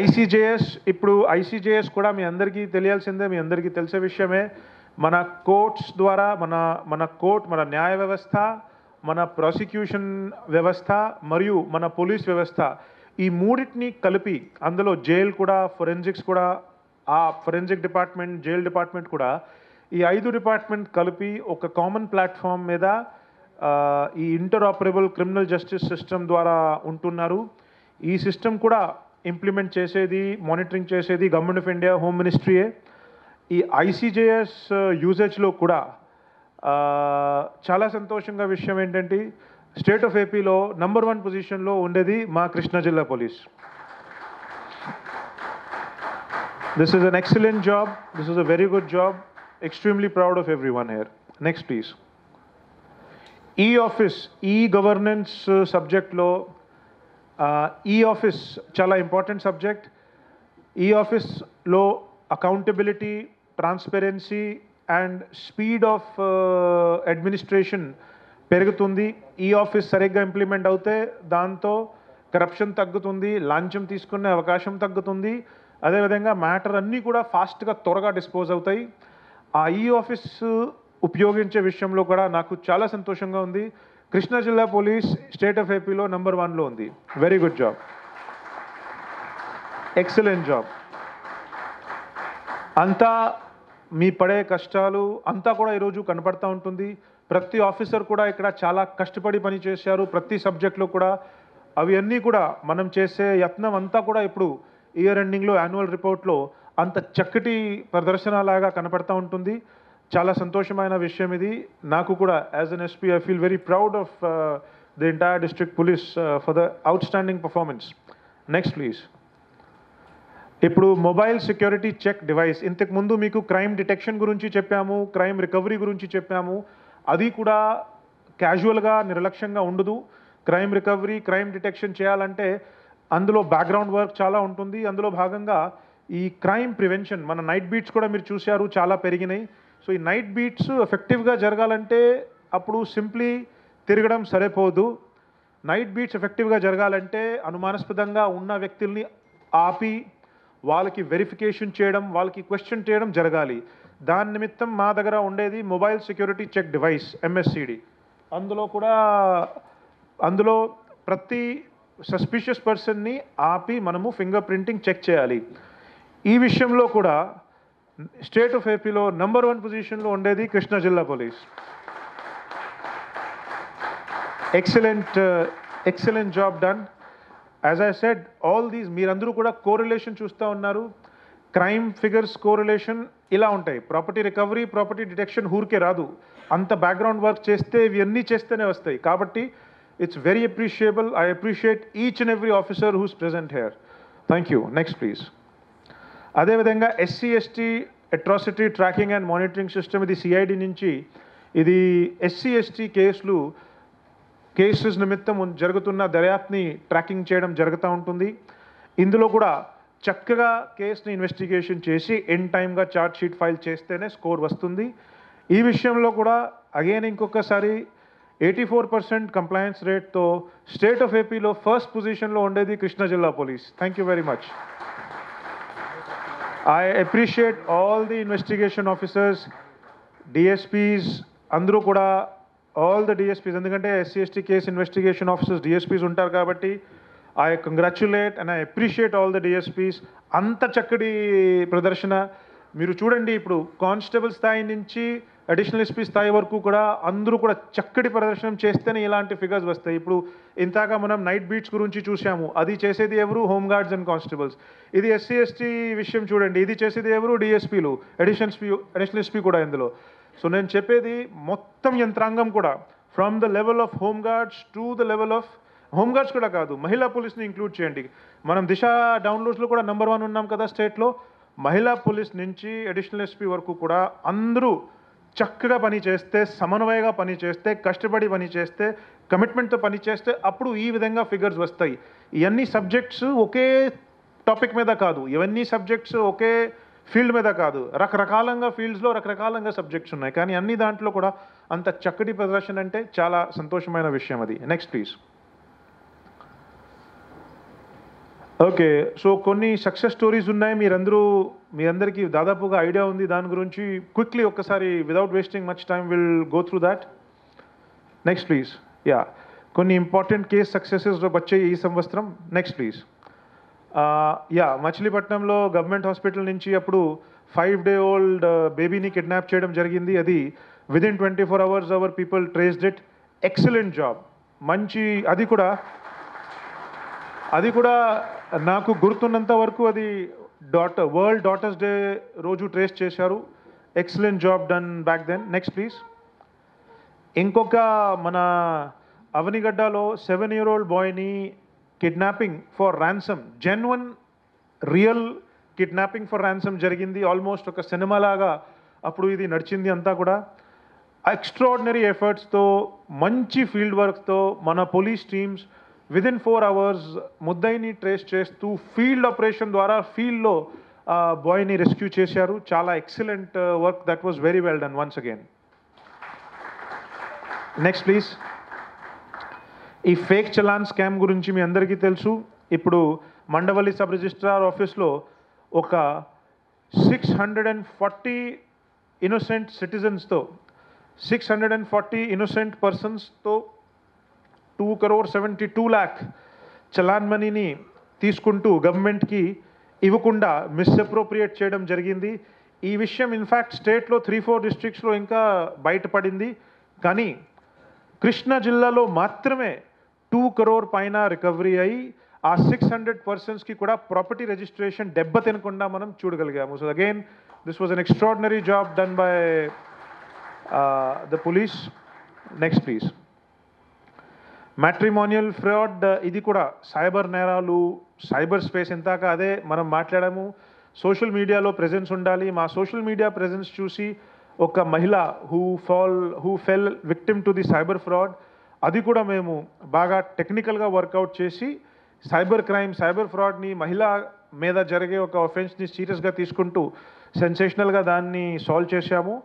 Speaker 1: ఐసీజేఎస్ ఇప్పుడు ఐసీజేఎస్ కూడా మీ అందరికీ తెలియాల్సిందే మీ అందరికీ తెలిసే విషయమే. మన కోర్ట్స్ ద్వారా మన మన కోర్ట్ మన న్యాయ వ్యవస్థ మన ప్రాసిక్యూషన్ వ్యవస్థ మరియు మన పోలీస్ వ్యవస్థ ఈ మూడింటిని కలిపి అందులో జైల్ కూడా ఫొరెన్సిక్స్ కూడా ఆ ఫొరెన్సిక్ డిపార్ట్మెంట్ జైల్ డిపార్ట్మెంట్ కూడా ఈ ఐదు డిపార్ట్మెంట్ కలిపి ఒక కామన్ ప్లాట్ఫామ్ మీద ఈ inter operable criminal justice system ద్వారా ఉంటున్నారు. ఈ సిస్టమ్ కూడా ఇంప్లిమెంట్ చేసేది మానిటరింగ్ చేసేది గవర్నమెంట్ ఆఫ్ ఇండియా హోమ్ మినిస్ట్రీయే ఈ ఐసీజేఎస్ యూజేజ్లో కూడా చాలా సంతోషంగా విషయం ఏంటంటే స్టేట్ ఆఫ్ ఏపీలో నంబర్ వన్ పొజిషన్లో ఉండేది మా కృష్ణా జిల్లా police. This is an excellent job this is a very good job extremely proud of every one here next please e office e governance సబ్జెక్ట్లో ఈ ఆఫీస్ చాలా ఇంపార్టెంట్ సబ్జెక్ట్ ఈ ఆఫీస్లో accountability transparency and speed of administration పెరుగుతుంది. ఈ office సరిగ్గా implement అవుతే దాంతో కరప్షన్ తగ్గుతుంది లాంఛం తీసుకునే అవకాశం తగ్గుతుంది. అదేవిధంగా మ్యాటర్ అన్నీ కూడా ఫాస్ట్గా త్వరగా డిస్పోజ్ అవుతాయి. ఆ ఈ ఆఫీస్ ఉపయోగించే విషయంలో కూడా నాకు చాలా సంతోషంగా ఉంది. కృష్ణా జిల్లా పోలీస్ స్టేట్ ఆఫ్ ఏపీలో నెంబర్ వన్లో ఉంది. Very good job excellent job అంతా మీ పడే కష్టాలు అంతా కూడా ఈరోజు కనపడతా ఉంటుంది. ప్రతి ఆఫీసర్ కూడా ఇక్కడ చాలా కష్టపడి పని చేశారు. ప్రతి సబ్జెక్ట్లో కూడా అవి అన్నీ కూడా మనం చేసే యత్నం అంతా కూడా ఇప్పుడు ఇయర్ ఎండింగ్లో యాన్యువల్ రిపోర్ట్లో అంత చక్కటి ప్రదర్శన లాగా కనపడతా ఉంటుంది. చాలా సంతోషమైన విషయం ఇది. నాకు కూడా as an SP I feel very proud of the entire district police for the outstanding performance next please ఇప్పుడు మొబైల్ సెక్యూరిటీ చెక్ డివైస్ ఇంతకు ముందు మీకు క్రైమ్ డిటెక్షన్ గురించి చెప్పాము క్రైమ్ రికవరీ గురించి చెప్పాము. అది కూడా క్యాజువల్గా నిర్లక్ష్యంగా ఉండదు. క్రైమ్ రికవరీ క్రైమ్ డిటెక్షన్ చేయాలంటే అందులో బ్యాక్గ్రౌండ్ వర్క్ చాలా ఉంటుంది. అందులో భాగంగా ఈ క్రైమ్ ప్రివెన్షన్ మన నైట్ బీట్స్ కూడా మీరు చూశారు చాలా పెరిగినాయి. సో ఈ నైట్ బీట్స్ ఎఫెక్టివ్గా జరగాలంటే అప్పుడు సింప్లీ తిరగడం సరిపోదు. నైట్ బీట్స్ ఎఫెక్టివ్గా జరగాలంటే అనుమానాస్పదంగా ఉన్న వ్యక్తుల్ని ఆపి వాళ్ళకి వెరిఫికేషన్ చేయడం వాళ్ళకి క్వశ్చన్ చేయడం జరగాలి. దాని నిమిత్తం మా దగ్గర ఉండేది mobile security check device MSCD అందులో కూడా అందులో ప్రతి సస్పిషియస్ పర్సన్ని ఆపి మనము ఫింగర్ ప్రింటింగ్ చెక్ చేయాలి. ఈ విషయంలో కూడా స్టేట్ ఆఫ్ ఏపీలో నెంబర్ వన్ పొజిషన్లో ఉండేది కృష్ణా జిల్లా police. Excellent excellent job done as I said all these మీరందరూ కూడా కోరిలేషన్ చూస్తూ ఉన్నారు. క్రైమ్ ఫిగర్స్ కోరిలేషన్ ఇలా ఉంటాయి. ప్రాపర్టీ రికవరీ ప్రాపర్టీ డిటెక్షన్ ఊరికే రాదు. అంత బ్యాక్గ్రౌండ్ వర్క్ చేస్తే ఇవన్నీ చేస్తేనే వస్తాయి. కాబట్టి it's very appreciable I appreciate each and every officer who's present here thank you next please అదేవిధంగా SC ST atrocity tracking and monitoring system ఇది సిఐడి నుంచి ఇది ఎస్సీ ఎస్టీ కేసులు కేసెస్ నిమిత్తం జరుగుతున్న దర్యాప్తుని ట్రాకింగ్ చేయడం జరుగుతూ ఉంటుంది. ఇందులో కూడా చక్కగా కేసుని ఇన్వెస్టిగేషన్ చేసి ఎన్ టైమ్గా ఛార్జ్ షీట్ ఫైల్ చేస్తేనే స్కోర్ వస్తుంది. ఈ విషయంలో కూడా అగైన్ ఇంకొకసారి ఎయిటీ ఫోర్ పర్సెంట్ కంప్లయన్స్ రేట్తో స్టేట్ ఆఫ్ ఏపీలో ఫస్ట్ పొజిషన్లో ఉండేది కృష్ణా జిల్లా police. Thank you very much I appreciate all the investigation officers DSPs అందరూ కూడా ఆల్ ద డిఎస్పీస్ ఎందుకంటే SC ST case investigation officers DSPs ఉంటారు కాబట్టి I congratulate and I appreciate all the DSPs అంత చక్కటి ప్రదర్శన. మీరు చూడండి ఇప్పుడు కానిస్టేబుల్ స్థాయి నుంచి అడిషనల్ ఎస్పీ స్థాయి వరకు కూడా అందరూ కూడా చక్కటి ప్రదర్శన చేస్తేనే ఇలాంటి ఫిగర్స్ వస్తాయి. ఇప్పుడు ఇంతాక మనం నైట్ బీట్స్ గురించి చూసాము అది చేసేది ఎవరు? హోంగార్డ్స్ అండ్ కానిస్టేబుల్స్ ఇది ఎస్సీ ఎస్టీ విషయం చూడండి. ఇది చేసేది ఎవరు? డిఎస్పీలు అడిషనల్ ఎస్పీ అడిషనల్ ఎస్పీ కూడా ఇందులో. సో నేను చెప్పేది మొత్తం యంత్రాంగం కూడా from the level of home guards to the level of home guards కూడా కాదు మహిళా పోలీస్ని ఇంక్లూడ్ చేయండి. మనం దిశ డౌన్లోడ్స్లో కూడా నెంబర్ వన్ ఉన్నాం కదా స్టేట్లో మహిళా పోలీస్ నుంచి అడిషనల్ ఎస్పీ వరకు కూడా అందరూ చక్కగా పని చేస్తే సమన్వయంగా పని చేస్తే కష్టపడి పని చేస్తే కమిట్మెంట్తో పని చేస్తే అప్పుడు ఈ విధంగా ఫిగర్స్ వస్తాయి. ఇవన్నీ సబ్జెక్ట్స్ ఒకే టాపిక్ మీద కాదు. ఇవన్నీ సబ్జెక్ట్స్ ఒకే ఫీల్డ్ మీద కాదు. రకరకాలంగా ఫీల్డ్స్లో రకరకాలంగా సబ్జెక్ట్స్ ఉన్నాయి. కానీ అన్ని దాంట్లో కూడా అంత చక్కటి ప్రదర్శన అంటే చాలా సంతోషమైన విషయం అది. నెక్స్ట్ ప్లీజ్ ఓకే సో కొన్ని సక్సెస్ స్టోరీస్ ఉన్నాయి. మీరందరూ మీ అందరికీ దాదాపుగా ఐడియా ఉంది. దాని గురించి క్విక్లీ ఒక్కసారి without wasting much time will go through that next please yeah కొన్ని ఇంపార్టెంట్ కేస్ సక్సెసెస్ వచ్చాయి ఈ సంవత్సరం. నెక్స్ట్ ప్లీజ్ యా మచిలీపట్నంలో గవర్నమెంట్ హాస్పిటల్ నుంచి అప్పుడు ఫైవ్ డే ఓల్డ్ బేబీని కిడ్నాప్ చేయడం జరిగింది. అది within twenty four hours our people traced it excellent job మంచి అది కూడా అది కూడా నాకు గుర్తున్నంత వరకు అది డాటర్ వరల్డ్ డాటర్స్ డే రోజు ట్రేస్ చేశారు. Excellent job done back then next please ఇంకొక మన అవనిగడ్డలో seven year old బాయ్ని kidnapping for ransom genuine real kidnapping for ransom జరిగింది. ఆల్మోస్ట్ ఒక సినిమా లాగా అప్పుడు ఇది నడిచింది అంతా కూడా. ఎక్స్ట్రాడినరీ ఎఫర్ట్స్తో మంచి ఫీల్డ్ వర్క్తో మన police teams within four hours ముద్దయిని trace చేస్తూ ఫీల్డ్ ఆపరేషన్ ద్వారా ఫీల్డ్లో బాయ్ని రెస్క్యూ చేశారు. చాలా excellent work that was very well done once again next please ఈ ఫేక్ చలాన్ స్కామ్ గురించి మీ అందరికీ తెలుసు. ఇప్పుడు మండవల్లి సబ్ రిజిస్ట్రార్ ఆఫీస్లో ఒక six hundred and forty innocent సిటిజన్స్తో six hundred and forty innocent పర్సన్స్తో two crore seventy two lakh challan మనీని తీసుకుంటూ గవర్నమెంట్కి ఇవ్వకుండా మిస్అప్రోప్రియేట్ చేయడం జరిగింది. ఈ విషయం ఇన్ఫ్యాక్ట్ స్టేట్లో త్రీ ఫోర్ డిస్ట్రిక్ట్స్లో ఇంకా బయటపడింది. కానీ కృష్ణా జిల్లాలో మాత్రమే టూ కరోర్ పైన రికవరీ అయ్యి ఆ సిక్స్ హండ్రెడ్ పర్సన్స్కి కూడా ప్రాపర్టీ రిజిస్ట్రేషన్ దెబ్బ తినకుండా మనం చూడగలిగాము. So again this was an extraordinary job done by the police next please matrimonial fraud ఇది కూడా సైబర్ నేరాలు సైబర్ స్పేస్ ఇంతాక అదే మనం మాట్లాడాము. సోషల్ మీడియాలో ప్రెజెన్స్ ఉండాలి. మా సోషల్ మీడియా ప్రెజెన్స్ చూసి ఒక మహిళ who fall who fell victim to the cyber fraud అది కూడా మేము బాగా టెక్నికల్గా వర్కౌట్ చేసి సైబర్ క్రైమ్ సైబర్ ఫ్రాడ్ని మహిళ మీద జరిగే ఒక ఒఫెన్స్ని సీరియస్గా తీసుకుంటూ సెన్సేషనల్గా దాన్ని సాల్వ్ చేశాము.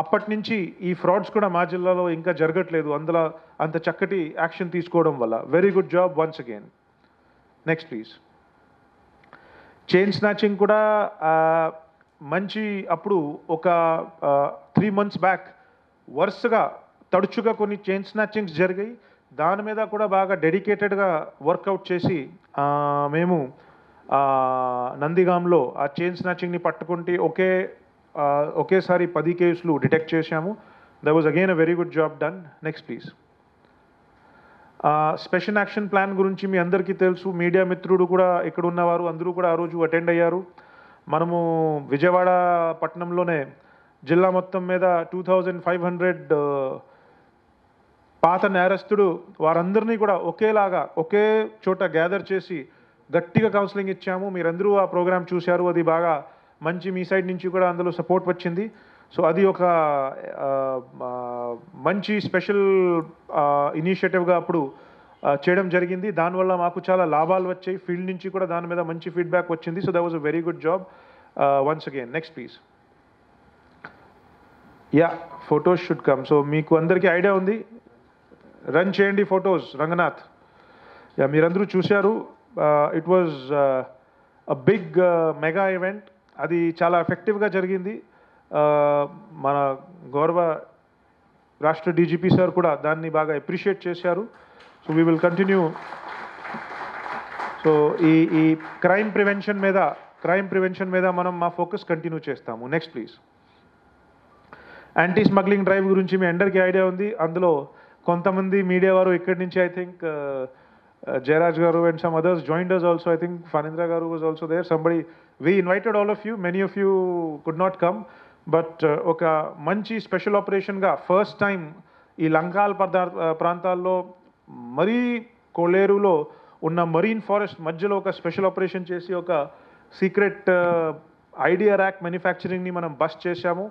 Speaker 1: అప్పటి నుంచి ఈ ఫ్రాడ్స్ కూడా మా జిల్లాలో ఇంకా జరగట్లేదు. అందులో అంత చక్కటి యాక్షన్ తీసుకోవడం వల్ల. Very good job once again next please chain snatching కూడా మంచి అప్పుడు ఒక త్రీ మంత్స్ బ్యాక్ వరుసగా తడుచుగా కొన్ని చైన్ స్నాచింగ్స్ జరిగాయి. దాని మీద కూడా బాగా డెడికేటెడ్గా వర్కౌట్ చేసి మేము నందిగాంలో ఆ చైన్ స్నాచింగ్ని పట్టుకుంటే ఒకే ఒకేసారి పది కేసులు డిటెక్ట్ చేశాము. The was again a very good job done next please special action plan గురించి మీ అందరికీ తెలుసు. మీడియా మిత్రుడు కూడా ఇక్కడ ఉన్నవారు అందరూ కూడా ఆ రోజు అటెండ్ అయ్యారు. మనము విజయవాడ పట్టణంలోనే జిల్లా మొత్తం మీద టూ థౌజండ్ ఫైవ్ హండ్రెడ్ పాత నేరస్తుడు వారందరినీ కూడా ఒకేలాగా ఒకే చోట గ్యాదర్ చేసి గట్టిగా కౌన్సిలింగ్ ఇచ్చాము. మీరందరూ ఆ ప్రోగ్రాం చూశారు. అది బాగా మంచి మీ సైడ్ నుంచి కూడా అందులో సపోర్ట్ వచ్చింది. సో అది ఒక మంచి స్పెషల్ ఇనిషియేటివ్గా అప్పుడు చేయడం జరిగింది. దానివల్ల మాకు చాలా లాభాలు వచ్చాయి. ఫీల్డ్ నుంచి కూడా దాని మీద మంచి ఫీడ్బ్యాక్ వచ్చింది. So that was a very good job. Once again next please. Yeah photos should come. So మీకు అందరికీ ఐడియా ఉంది. రన్ చేయండి ఫొటోస్ రంగనాథ్. యా మీరందరూ చూశారు. It was a big mega event అది చాలా ఎఫెక్టివ్గా జరిగింది. మన గౌరవ రాష్ట్ర డీజీపీ సార్ కూడా దాన్ని బాగా అప్రిషియేట్ చేశారు. So we will continue so ఈ ఈ క్రైమ్ ప్రివెన్షన్ మీద క్రైమ్ ప్రివెన్షన్ మీద మనం మా ఫోకస్ కంటిన్యూ చేస్తాము. Next please anti smuggling drive గురించి మీ అందరికీ ఐడియా ఉంది. అందులో కొంతమంది మీడియా వారు ఇక్కడి నుంచి I think Jayaraj garu and some others joined us also. I think Fanindra Garu was also there. Somebody, we invited all of you Many of you could not come but ఒక మంచి special ఆపరేషన్గా first time ఈ లంకాల్ పదార్థ uh, ప్రాంతాల్లో మరీ కోలేరులో ఉన్న marine forest మధ్యలో ఒక special operation చేసి ఒక సీక్రెట్ ఐడియా ర్యాక్ మ్యానుఫ్యాక్చరింగ్ని మనం బస్ట్ చేశాము.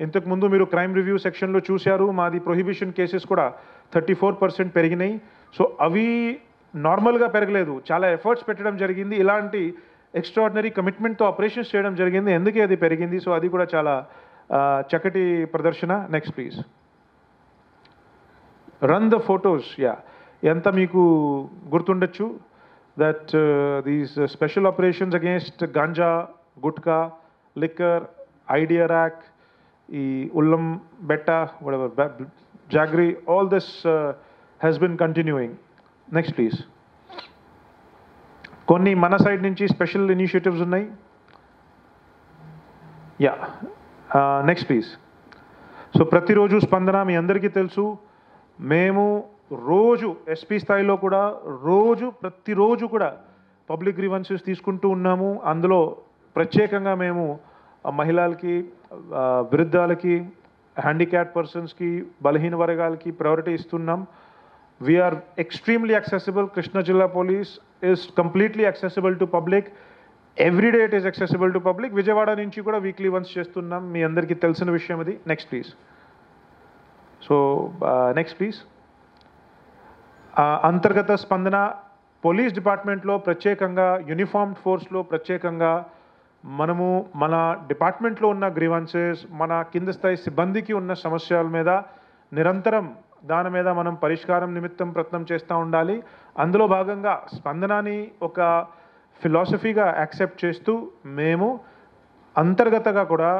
Speaker 1: ఇంతకుముందు మీరు క్రైమ్ రివ్యూ సెక్షన్లో చూశారు. మాది ప్రొహిబిషన్ కేసెస్ కూడా థర్టీ ఫోర్ పర్సెంట్ పెరిగినాయి. సో అవి నార్మల్గా పెరగలేదు. చాలా ఎఫర్ట్స్ పెట్టడం జరిగింది. ఇలాంటి ఎక్స్ట్రాడినరీ కమిట్మెంట్తో ఆపరేషన్స్ చేయడం జరిగింది. ఎందుకే అది పెరిగింది? సో అది కూడా చాలా చక్కటి ప్రదర్శన. Next please run the photos yeah ఎంత మీకు గుర్తుండొచ్చు? That these special operations against ganja gutka liquor ID arrack ఈ ఉల్లం బెట్ట jaggery all this has been continuing next please కొన్ని మన సైడ్ నుంచి స్పెషల్ ఇనిషియేటివ్స్ ఉన్నాయి. యా నెక్స్ట్ ప్లీజ్ సో ప్రతిరోజు స్పందన మీ అందరికీ తెలుసు. మేము రోజు ఎస్పీ స్థాయిలో కూడా రోజు ప్రతిరోజు కూడా పబ్లిక్ గ్రీవెన్సెస్ తీసుకుంటూ ఉన్నాము. అందులో ప్రత్యేకంగా మేము మహిళలకి వృద్ధాలకి హ్యాండిక్యాప్ పర్సన్స్కి బలహీన వర్గాలకి ప్రయారిటీ ఇస్తున్నాం. We're extremely accessible. Krishna Jilla police is completely accessible to public everyday it is accessible to public Vijayawada నుంచి కూడా వీక్లీ వన్స్ చేస్తున్నాం మీ అందరికీ తెలిసిన విషయం అది next please so next please అంతర్గత స్పందన పోలీస్ డిపార్ట్మెంట్లో ప్రత్యేకంగా యూనిఫామ్డ్ ఫోర్స్లో ప్రత్యేకంగా మనము మన డిపార్ట్మెంట్లో ఉన్న గ్రీవెన్సెస్ మన కింద స్థాయి సిబ్బందికి ఉన్న సమస్యల మీద నిరంతరం దాని మీద మనం పరిష్కారం నిమిత్తం ప్రయత్నం చేస్తూ ఉండాలి. అందులో భాగంగా స్పందనాన్ని ఒక ఫిలాసఫీగా యాక్సెప్ట్ చేస్తూ మేము అంతర్గతంగా కూడా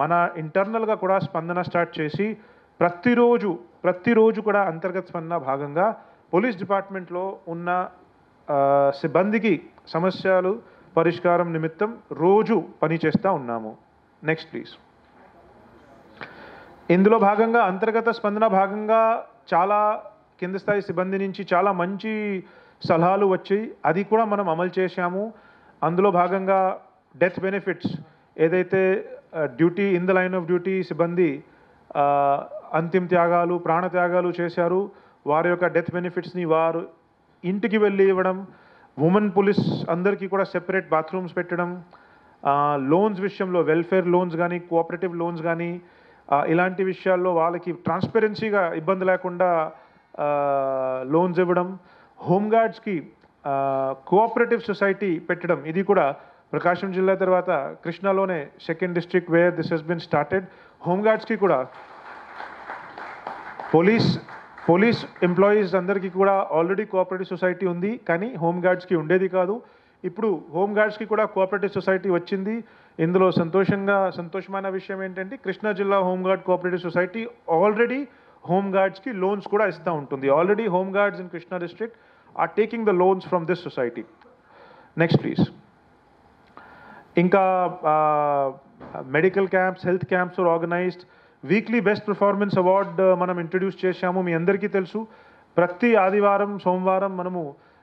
Speaker 1: మన ఇంటర్నల్గా కూడా స్పందన స్టార్ట్ చేసి ప్రతిరోజు ప్రతిరోజు కూడా అంతర్గత స్పందన భాగంగా పోలీస్ డిపార్ట్మెంట్లో ఉన్న సిబ్బందికి సమస్యలు పరిష్కారం నిమిత్తం రోజు పని చేస్తూ ఉన్నాము. నెక్స్ట్ ప్లీజ్ ఇందులో భాగంగా అంతర్గత స్పందన భాగంగా చాలా కింద స్థాయి సిబ్బంది నుంచి చాలా మంచి సలహాలు వచ్చాయి. అది కూడా మనం అమలు చేశాము. అందులో భాగంగా డెత్ బెనిఫిట్స్ ఏదైతే duty in the line of duty సిబ్బంది అంతిమ త్యాగాలు ప్రాణ త్యాగాలు చేశారు. వారి యొక్క డెత్ బెనిఫిట్స్ని వారు ఇంటికి వెళ్ళి ఇవ్వడం ఉమెన్ పోలీస్ అందరికీ కూడా సెపరేట్ బాత్రూమ్స్ పెట్టడం లోన్స్ విషయంలో వెల్ఫేర్ లోన్స్ కానీ కోఆపరేటివ్ లోన్స్ కానీ ఇలాంటి విషయాల్లో వాళ్ళకి ట్రాన్స్పరెన్సీగా ఇబ్బంది లేకుండా లోన్స్ ఇవ్వడం హోంగార్డ్స్కి కోఆపరేటివ్ సొసైటీ పెట్టడం ఇది కూడా ప్రకాశం జిల్లా తర్వాత కృష్ణాలోనే second district where this has been started హోంగార్డ్స్కి కూడా పోలీస్ పోలీస్ ఎంప్లాయీస్ అందరికీ కూడా ఆల్రెడీ కోఆపరేటివ్ సొసైటీ ఉంది కానీ హోమ్ గార్డ్స్కి ఉండేది కాదు. ఇప్పుడు హోమ్ గార్డ్స్కి కూడా కోఆపరేటివ్ సొసైటీ వచ్చింది. ఇందులో సంతోషంగా సంతోషమైన విషయం ఏంటంటే కృష్ణా జిల్లా home guard cooperative society already home గార్డ్స్కి loans కూడా ఇస్తూ ఉంటుంది. Already home guards in Krishna district are taking the loans from this society. Next please ఇంకా medical camps health camps organised. Weekly best performance award మనం introduce చేశాము. మీ అందరికీ తెలుసు. ప్రతి ఆదివారం సోమవారం మనము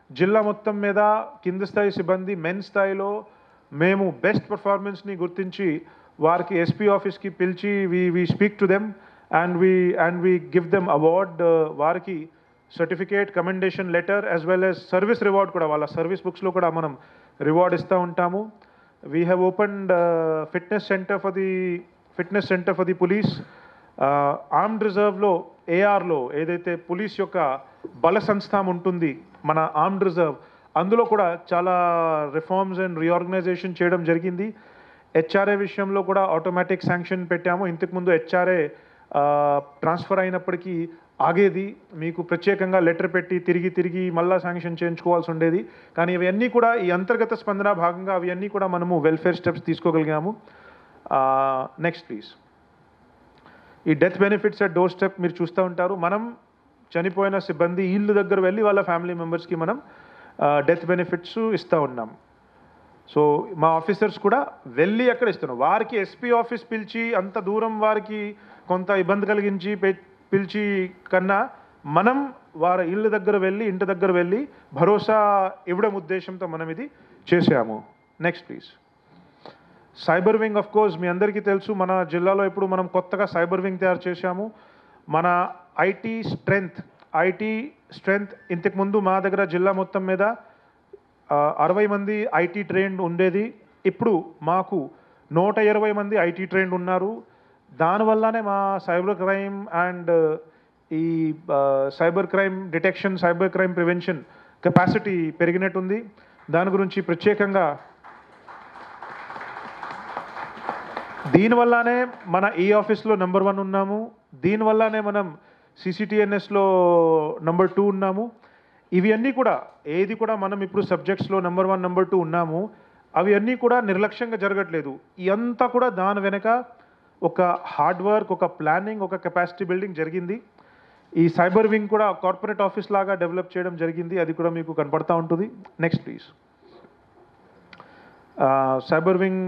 Speaker 1: జిల్లా మొత్తం మీద కింది స్థాయి సిబ్బంది మెన్ స్థాయిలో మేము బెస్ట్ పర్ఫార్మెన్స్ని గుర్తించి వారికి ఎస్పీ ఆఫీస్కి పిలిచి we we speak to them and we and we give them award వారికి certificate commendation letter as well as service reward కూడా. వాళ్ళ సర్వీస్ బుక్స్లో కూడా మనం రివార్డ్ ఇస్తూ ఉంటాము. We have opened fitness centre for the fitness centre for the police armed రిజర్వ్లో ఏఆర్లో ఏదైతే పోలీస్ యొక్క బల సంస్థ ఉంటుంది మన ఆర్మ్డ్ రిజర్వ్ అందులో కూడా చాలా రిఫార్మ్స్ అండ్ రీఆర్గనైజేషన్ చేయడం జరిగింది. హెచ్ఆర్ఏ విషయంలో కూడా ఆటోమేటిక్ శాంక్షన్ పెట్టాము. ఇంతకుముందు హెచ్ఆర్ఏ ట్రాన్స్ఫర్ అయినప్పటికీ ఆగేది. మీకు ప్రత్యేకంగా లెటర్ పెట్టి తిరిగి తిరిగి మళ్ళా శాంక్షన్ చేయించుకోవాల్సి ఉండేది. కానీ ఇవన్నీ కూడా ఈ అంతర్గత స్పందన భాగంగా అవన్నీ కూడా మనము వెల్ఫేర్ స్టెప్స్ తీసుకోగలిగాము. నెక్స్ట్ ప్లీజ్ ఈ death benefits at doorstep మీరు చూస్తూ ఉంటారు. మనం చనిపోయిన సిబ్బంది ఇల్లు దగ్గర వెళ్ళి వాళ్ళ ఫ్యామిలీ మెంబర్స్కి మనం డెత్ బెనిఫిట్స్ ఇస్తూ ఉన్నాం. సో మా ఆఫీసర్స్ కూడా వెళ్ళి అక్కడ ఇస్తున్నాం. వారికి ఎస్పీ ఆఫీస్ పిలిచి అంత దూరం వారికి కొంత ఇబ్బంది కలిగించి పిలిచి కన్నా మనం వారి ఇళ్ళ దగ్గర వెళ్ళి ఇంటి దగ్గర వెళ్ళి భరోసా ఇవ్వడం ఉద్దేశంతో మనం ఇది చేసాము next please cyber wing of course మీ అందరికీ తెలుసు మన జిల్లాలో ఇప్పుడు మనం కొత్తగా సైబర్ వింగ్ తయారు చేశాము. మన ఐటీ స్ట్రెంగ్త్ ఐటీ స్ట్రెంగ్త్ ఇంతకుముందు మా దగ్గర జిల్లా మొత్తం మీద అరవై మంది ఐటీ ట్రైన్డ్ ఉండేది. ఇప్పుడు మాకు నూట ఇరవై మంది ఐటీ ట్రైన్డ్ ఉన్నారు. దానివల్లనే మా సైబర్ క్రైమ్ అండ్ ఈ cyber crime detection cyber crime prevention capacity పెరిగినట్టుంది. దాని గురించి ప్రత్యేకంగా దీనివల్లనే మన ఈ ఆఫీస్లో నెంబర్ వన్ ఉన్నాము. దీనివల్లనే మనం సిసిటిఎన్ఎస్లో నెంబర్ టూ ఉన్నాము. ఇవి అన్నీ కూడా ఏది కూడా మనం ఇప్పుడు సబ్జెక్ట్స్లో నెంబర్ వన్ నెంబర్ టూ ఉన్నాము. అవి అన్నీ కూడా నిర్లక్ష్యంగా జరగట్లేదు. ఇదంతా కూడా దాని వెనక ఒక హార్డ్ వర్క్ ఒక ప్లానింగ్ ఒక కెపాసిటీ బిల్డింగ్ జరిగింది. ఈ సైబర్ వింగ్ కూడా కార్పొరేట్ ఆఫీస్ లాగా డెవలప్ చేయడం జరిగింది. అది కూడా మీకు కనపడతా ఉంటుంది. Next please cyber wing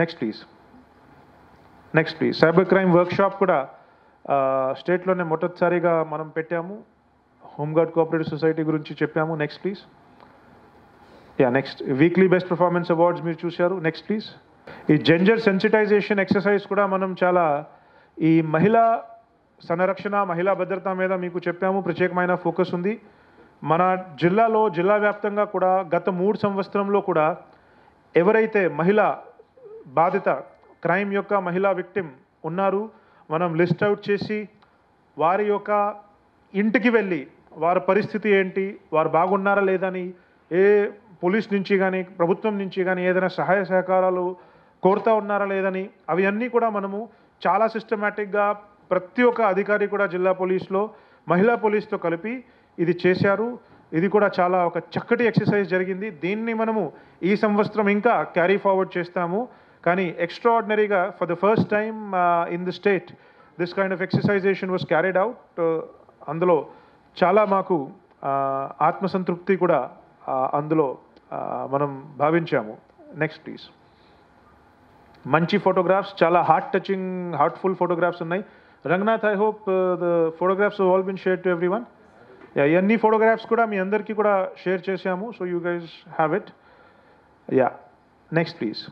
Speaker 1: next please next please cyber crime workshop కూడా స్టేట్లోనే మొదటిసారిగా మనం పెట్టాము. హోంగార్డ్ కోఆపరేటివ్ సొసైటీ గురించి చెప్పాము. Next please yeah next weekly best performance awards మీరు చూశారు. నెక్స్ట్ ప్లీజ్ ఈ జెండర్ సెన్సిటైజేషన్ ఎక్సర్సైజ్ కూడా మనం చాలా ఈ మహిళా సంరక్షణ మహిళా భద్రత మీద మీకు చెప్పాము. ప్రత్యేకమైన ఫోకస్ ఉంది. మన జిల్లాలో జిల్లా వ్యాప్తంగా కూడా గత మూడు సంవత్సరంలో కూడా ఎవరైతే మహిళ బాధిత క్రైమ్ యొక్క మహిళా విక్టిమ్ ఉన్నారు మనం లిస్ట్ అవుట్ చేసి వారి యొక్క ఇంటికి వెళ్ళి వారి పరిస్థితి ఏంటి వారు బాగున్నారా లేదని ఏ పోలీస్ నుంచి కానీ ప్రభుత్వం నుంచి కానీ ఏదైనా సహాయ సహకారాలు కోరుతా ఉన్నారా లేదని అవి అన్నీ కూడా మనము చాలా సిస్టమేటిక్గా ప్రతి ఒక్క అధికారి కూడా జిల్లా పోలీస్లో మహిళా పోలీస్తో కలిపి ఇది చేశారు. ఇది కూడా చాలా ఒక చక్కటి ఎక్సర్సైజ్ జరిగింది. దీన్ని మనము ఈ సంవత్సరం ఇంకా క్యారీ ఫార్వర్డ్ చేస్తాము. కానీ ఎక్స్ట్రాడినరీగా for the first time in the state this kind of exercisation was carried out అందులో చాలా మాకు uh, ఆత్మసంతృప్తి కూడా uh, అందులో uh, మనం భావించాము. నెక్స్ట్ ప్లీజ్ మంచి ఫోటోగ్రాఫ్స్ చాలా హార్ట్ టచింగ్ హార్ట్ఫుల్ ఫోటోగ్రాఫ్స్ ఉన్నాయి Ranganath I hope the photographs all been share to everyone yeah ఇవన్నీ ఫోటోగ్రాఫ్స్ కూడా మీ అందరికీ కూడా షేర్ చేశాము so you guys have it yeah next please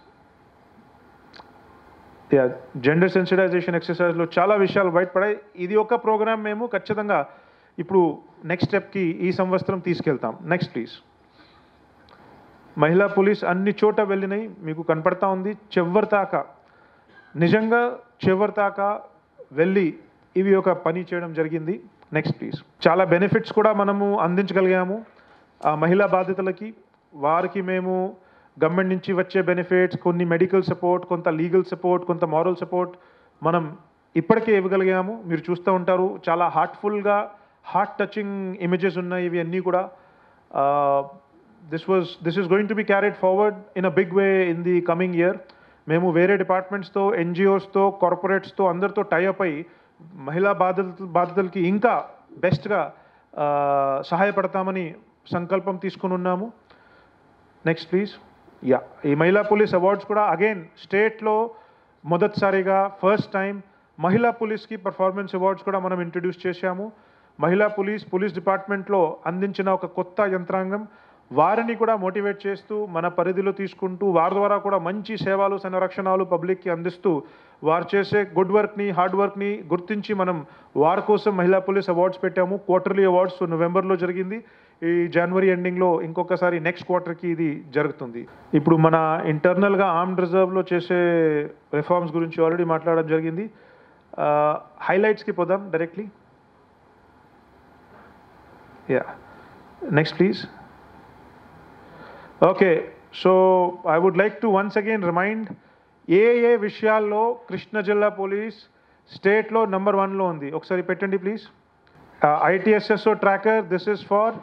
Speaker 1: gender sensitisation ఎక్సర్సైజ్లో చాలా విషయాలు బయటపడాయి. ఇది ఒక ప్రోగ్రామ్ మేము ఖచ్చితంగా ఇప్పుడు నెక్స్ట్ స్టెప్కి ఈ సంవత్సరం తీసుకెళ్తాం. నెక్స్ట్ ప్లీజ్ మహిళా పోలీస్ అన్ని చోట వెళ్ళినాయి. మీకు కనపడతా ఉంది. చివరిదాకా నిజంగా చివరిదాకా వెళ్ళి ఇవి ఒక పని చేయడం జరిగింది. నెక్స్ట్ ప్లీజ్ చాలా బెనిఫిట్స్ కూడా మనము అందించగలిగాము. ఆ మహిళా బాధితులకి వారికి మేము గవర్నమెంట్ నుంచి వచ్చే బెనిఫిట్స్ కొన్ని మెడికల్ సపోర్ట్ కొంత లీగల్ సపోర్ట్ కొంత మారల్ సపోర్ట్ మనం ఇప్పటికే ఇవ్వగలిగాము. మీరు చూస్తూ ఉంటారు చాలా హార్ట్ఫుల్గా హార్ట్ టచింగ్ ఇమేజెస్ ఉన్నాయి ఇవి అన్నీ కూడా. This was this is going to be carried forward in a big way in the coming year మేము వేరే డిపార్ట్మెంట్స్తో ఎన్జిఓస్తో కార్పొరేట్స్తో అందరితో టైఅప్ అయ్యి మహిళా బాధితు బాధితులకి ఇంకా బెస్ట్గా సహాయపడతామని సంకల్పం తీసుకుని ఉన్నాము. నెక్స్ట్ ప్లీజ్ యా ఈ మహిళా పోలీస్ అవార్డ్స్ కూడా అగైన్ స్టేట్లో మొదటిసారిగా ఫస్ట్ టైం మహిళా పోలీస్కి పర్ఫార్మెన్స్ అవార్డ్స్ కూడా మనం ఇంట్రడ్యూస్ చేశాము. మహిళా పోలీస్ పోలీస్ డిపార్ట్మెంట్లో అందించిన ఒక కొత్త యంత్రాంగం వారిని కూడా మోటివేట్ చేస్తూ మన పరిధిలో తీసుకుంటూ వారి ద్వారా కూడా మంచి సేవలు సంరక్షణలు పబ్లిక్కి అందిస్తూ వారు చేసే గుడ్ వర్క్ని హార్డ్ వర్క్ని గుర్తించి మనం వారి కోసం మహిళా పోలీస్ అవార్డ్స్ పెట్టాము. క్వార్టర్లీ అవార్డ్స్ నవంబర్లో జరిగింది. ఈ జనవరి ఎండింగ్లో ఇంకొకసారి నెక్స్ట్ క్వార్టర్కి ఇది జరుగుతుంది. ఇప్పుడు మన ఇంటర్నల్గా ఆర్మ్డ్ రిజర్వ్లో చేసే రిఫార్మ్స్ గురించి ఆల్రెడీ మాట్లాడడం జరిగింది. హైలైట్స్కి పోదాం directly yeah next please okay so I would like to once again remind ఏ ఏ విషయాల్లో కృష్ణా జిల్లా పోలీస్ స్టేట్లో నెంబర్ వన్లో ఉంది. ఒకసారి పెట్టండి please. ITSSO tracker this is for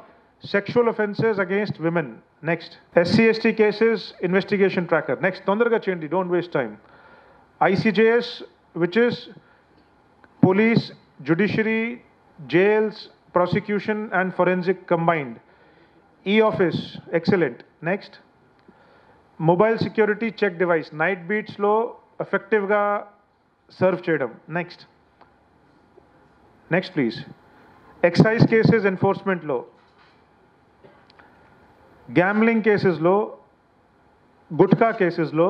Speaker 1: sexual offences against women next SC ST cases investigation tracker next తొందరగా చేయండి don't waste time ICJS which is police judiciary, jails prosecution and forensic combined e office excellent next mobile security check device night బీట్స్లో ఎఫెక్టివ్గా serve చేయడం next next please excise cases ఎన్ఫోర్స్మెంట్లో gambling కేసెస్లో గుట్కా కేసెస్లో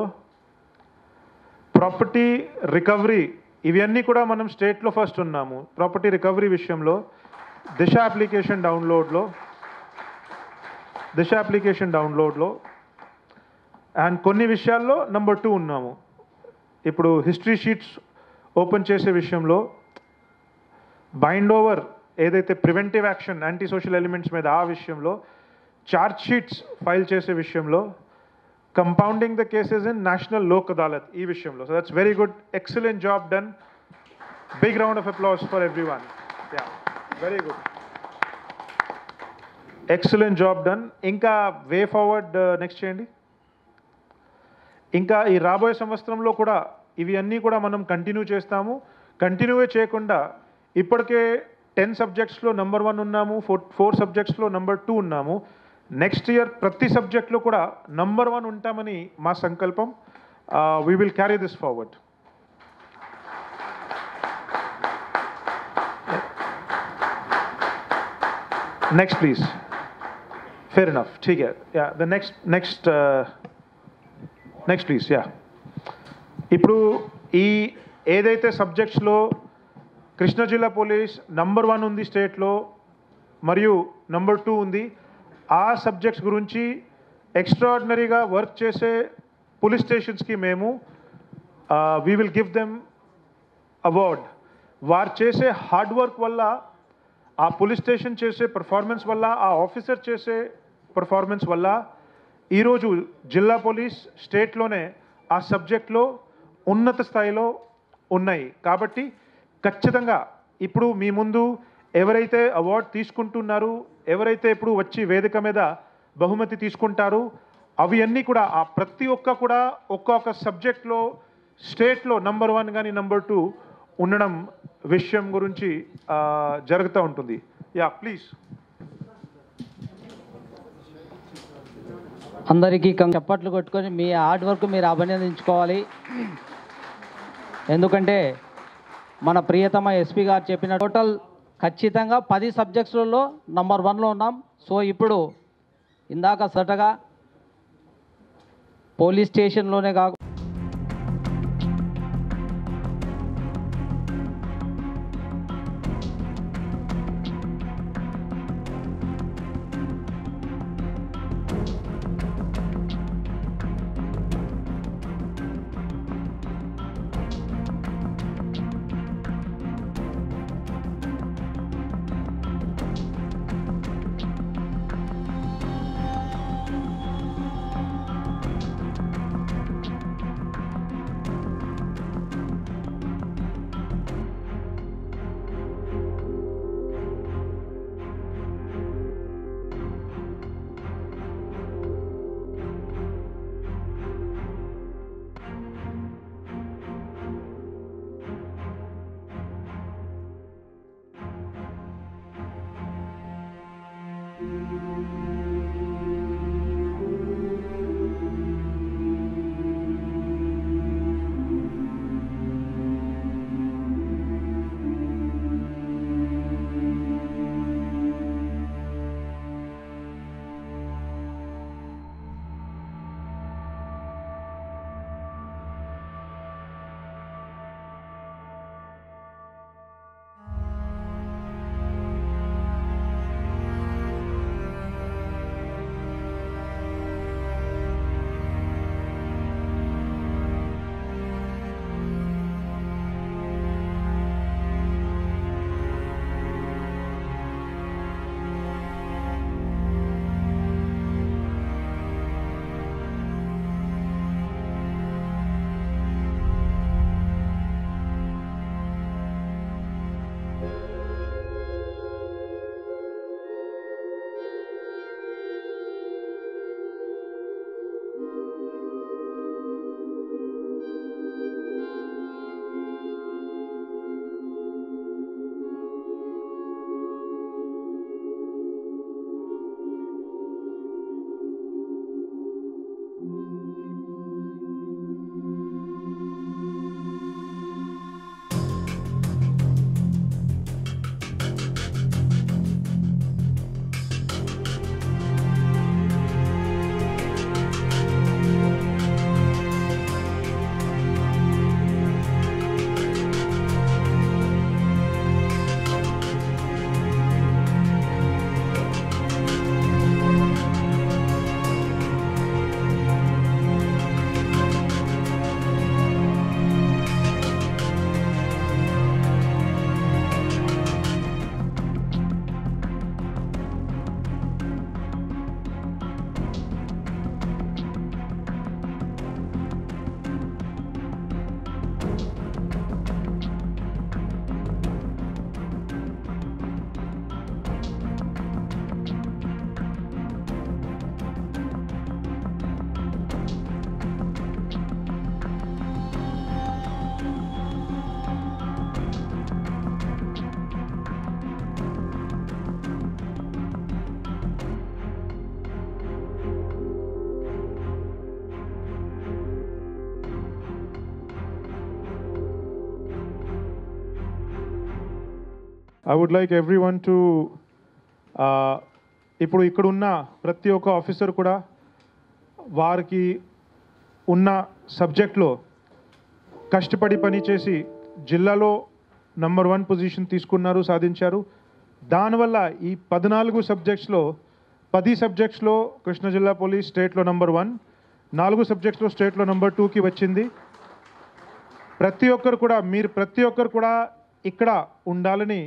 Speaker 1: property recovery ఇవన్నీ కూడా మనం స్టేట్లో first ఉన్నాము property recovery విషయంలో దిశ అప్లికేషన్ డౌన్లోడ్లో దిశ అప్లికేషన్ డౌన్లోడ్లో. అండ్ కొన్ని విషయాల్లో నెంబర్ టూ ఉన్నాము. ఇప్పుడు హిస్టరీ షీట్స్ ఓపెన్ చేసే విషయంలో బైండ్ ఓవర్ ఏదైతే preventive action anti social elements మీద ఆ విషయంలో చార్జ్ షీట్స్ ఫైల్ చేసే విషయంలో compounding the cases in national Lok Adalat ఈ విషయంలో. So that's very good excellent job done big round of applause for everyone yeah very good excellent job done ఇంకా way forward next చేయండి. ఇంకా ఈ రాబోయే సంవత్సరంలో కూడా ఇవి అన్నీ కూడా మనం కంటిన్యూ చేస్తాము. కంటిన్యూవే చేయకుండా ఇప్పటికే టెన్ సబ్జెక్ట్స్లో నెంబర్ వన్ ఉన్నాము ఫోర్ ఫోర్ సబ్జెక్ట్స్లో నెంబర్ టూ ఉన్నాము. నెక్స్ట్ ఇయర్ ప్రతి సబ్జెక్ట్లో కూడా నంబర్ వన్ ఉంటామని మా సంకల్పం. We will carry this forward next please fair enough ఠీక్ yeah the next next next please yeah ఇప్పుడు ఈ ఏదైతే సబ్జెక్ట్స్లో కృష్ణా జిల్లా పోలీస్ నంబర్ వన్ ఉంది స్టేట్లో మరియు నంబర్ టూ ఉంది ఆ సబ్జెక్ట్స్ గురించి ఎక్స్ట్రాడినరీగా వర్క్ చేసే పోలీస్ స్టేషన్స్కి మేము we will give them award వారు చేసే హార్డ్ వర్క్ వల్ల ఆ పోలీస్ స్టేషన్ చేసే పర్ఫార్మెన్స్ వల్ల ఆ ఆఫీసర్ చేసే పర్ఫార్మెన్స్ వల్ల ఈరోజు జిల్లా పోలీస్ స్టేట్లోనే ఆ సబ్జెక్ట్లో ఉన్నత స్థాయిలో ఉన్నాయి. కాబట్టి ఖచ్చితంగా ఇప్పుడు మీ ముందు ఎవరైతే అవార్డు తీసుకుంటున్నారు ఎవరైతే ఇప్పుడు వచ్చి వేదిక మీద బహుమతి తీసుకుంటారు అవి అన్నీ కూడా ఆ ప్రతి ఒక్క కూడా ఒక్కొక్క సబ్జెక్ట్లో స్టేట్లో నంబర్ వన్ కానీ నంబర్ టూ ఉండడం విషయం గురించి జరుగుతూ ఉంటుంది. యా ప్లీజ్
Speaker 2: అందరికీ చప్పట్లు కొట్టుకొని మీ హార్డ్ వర్క్ మీరు అభినందించుకోవాలి. ఎందుకంటే మన ప్రియతమ ఎస్పీ గారు చెప్పిన టోటల్ ఖచ్చితంగా పది సబ్జెక్ట్స్లలో నంబర్ వన్లో ఉన్నాం. సో ఇప్పుడు ఇందాక సటగా పోలీస్ స్టేషన్లోనే
Speaker 1: కాకుండా I would like everyone to ఇప్పుడు ఇక్కడ ఉన్న ప్రతి ఒక్క ఆఫీసర్ కూడా వారికి ఉన్న సబ్జెక్ట్లో కష్టపడి పనిచేసి జిల్లాలో నంబర్ వన్ పొజిషన్ తీసుకున్నారు సాధించారు. దానివల్ల ఈ పద్నాలుగు సబ్జెక్ట్స్లో పది సబ్జెక్ట్స్లో కృష్ణా జిల్లా పోలీస్ స్టేట్లో నంబర్ వన్ నాలుగు సబ్జెక్ట్స్లో స్టేట్లో నంబర్ టూకి వచ్చింది. ప్రతి ఒక్కరు కూడా మీరు ప్రతి ఒక్కరు కూడా ఇక్కడ ఉండాలని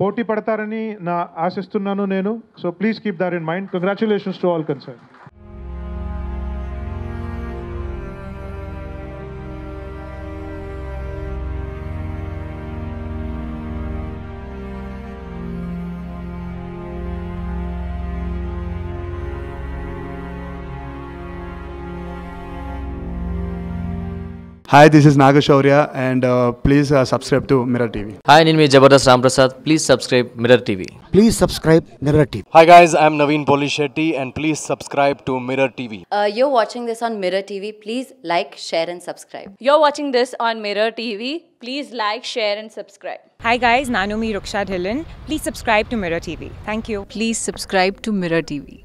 Speaker 1: పోటీ పడతారని నా ఆశిస్తున్నాను నేను. So please keep that in mind congratulations to all concern
Speaker 3: Hi, this is Naga and uh, please uh, subscribe to Mirror TV.
Speaker 4: Hi, Ninmi Jabardast Ramprasad. Please subscribe Mirror TV.
Speaker 5: Please subscribe Mirror TV.
Speaker 6: Hi guys, I'm Naveen Polishetty and please subscribe to Mirror TV.
Speaker 7: Uh, you're watching this on Mirror TV. Please like, share and subscribe.
Speaker 8: You're watching this on Mirror TV. Please like, share and subscribe.
Speaker 9: Hi guys, Nanumi Rukshad Hillen. Please subscribe to Mirror TV. Thank you.
Speaker 10: Please subscribe to Mirror TV.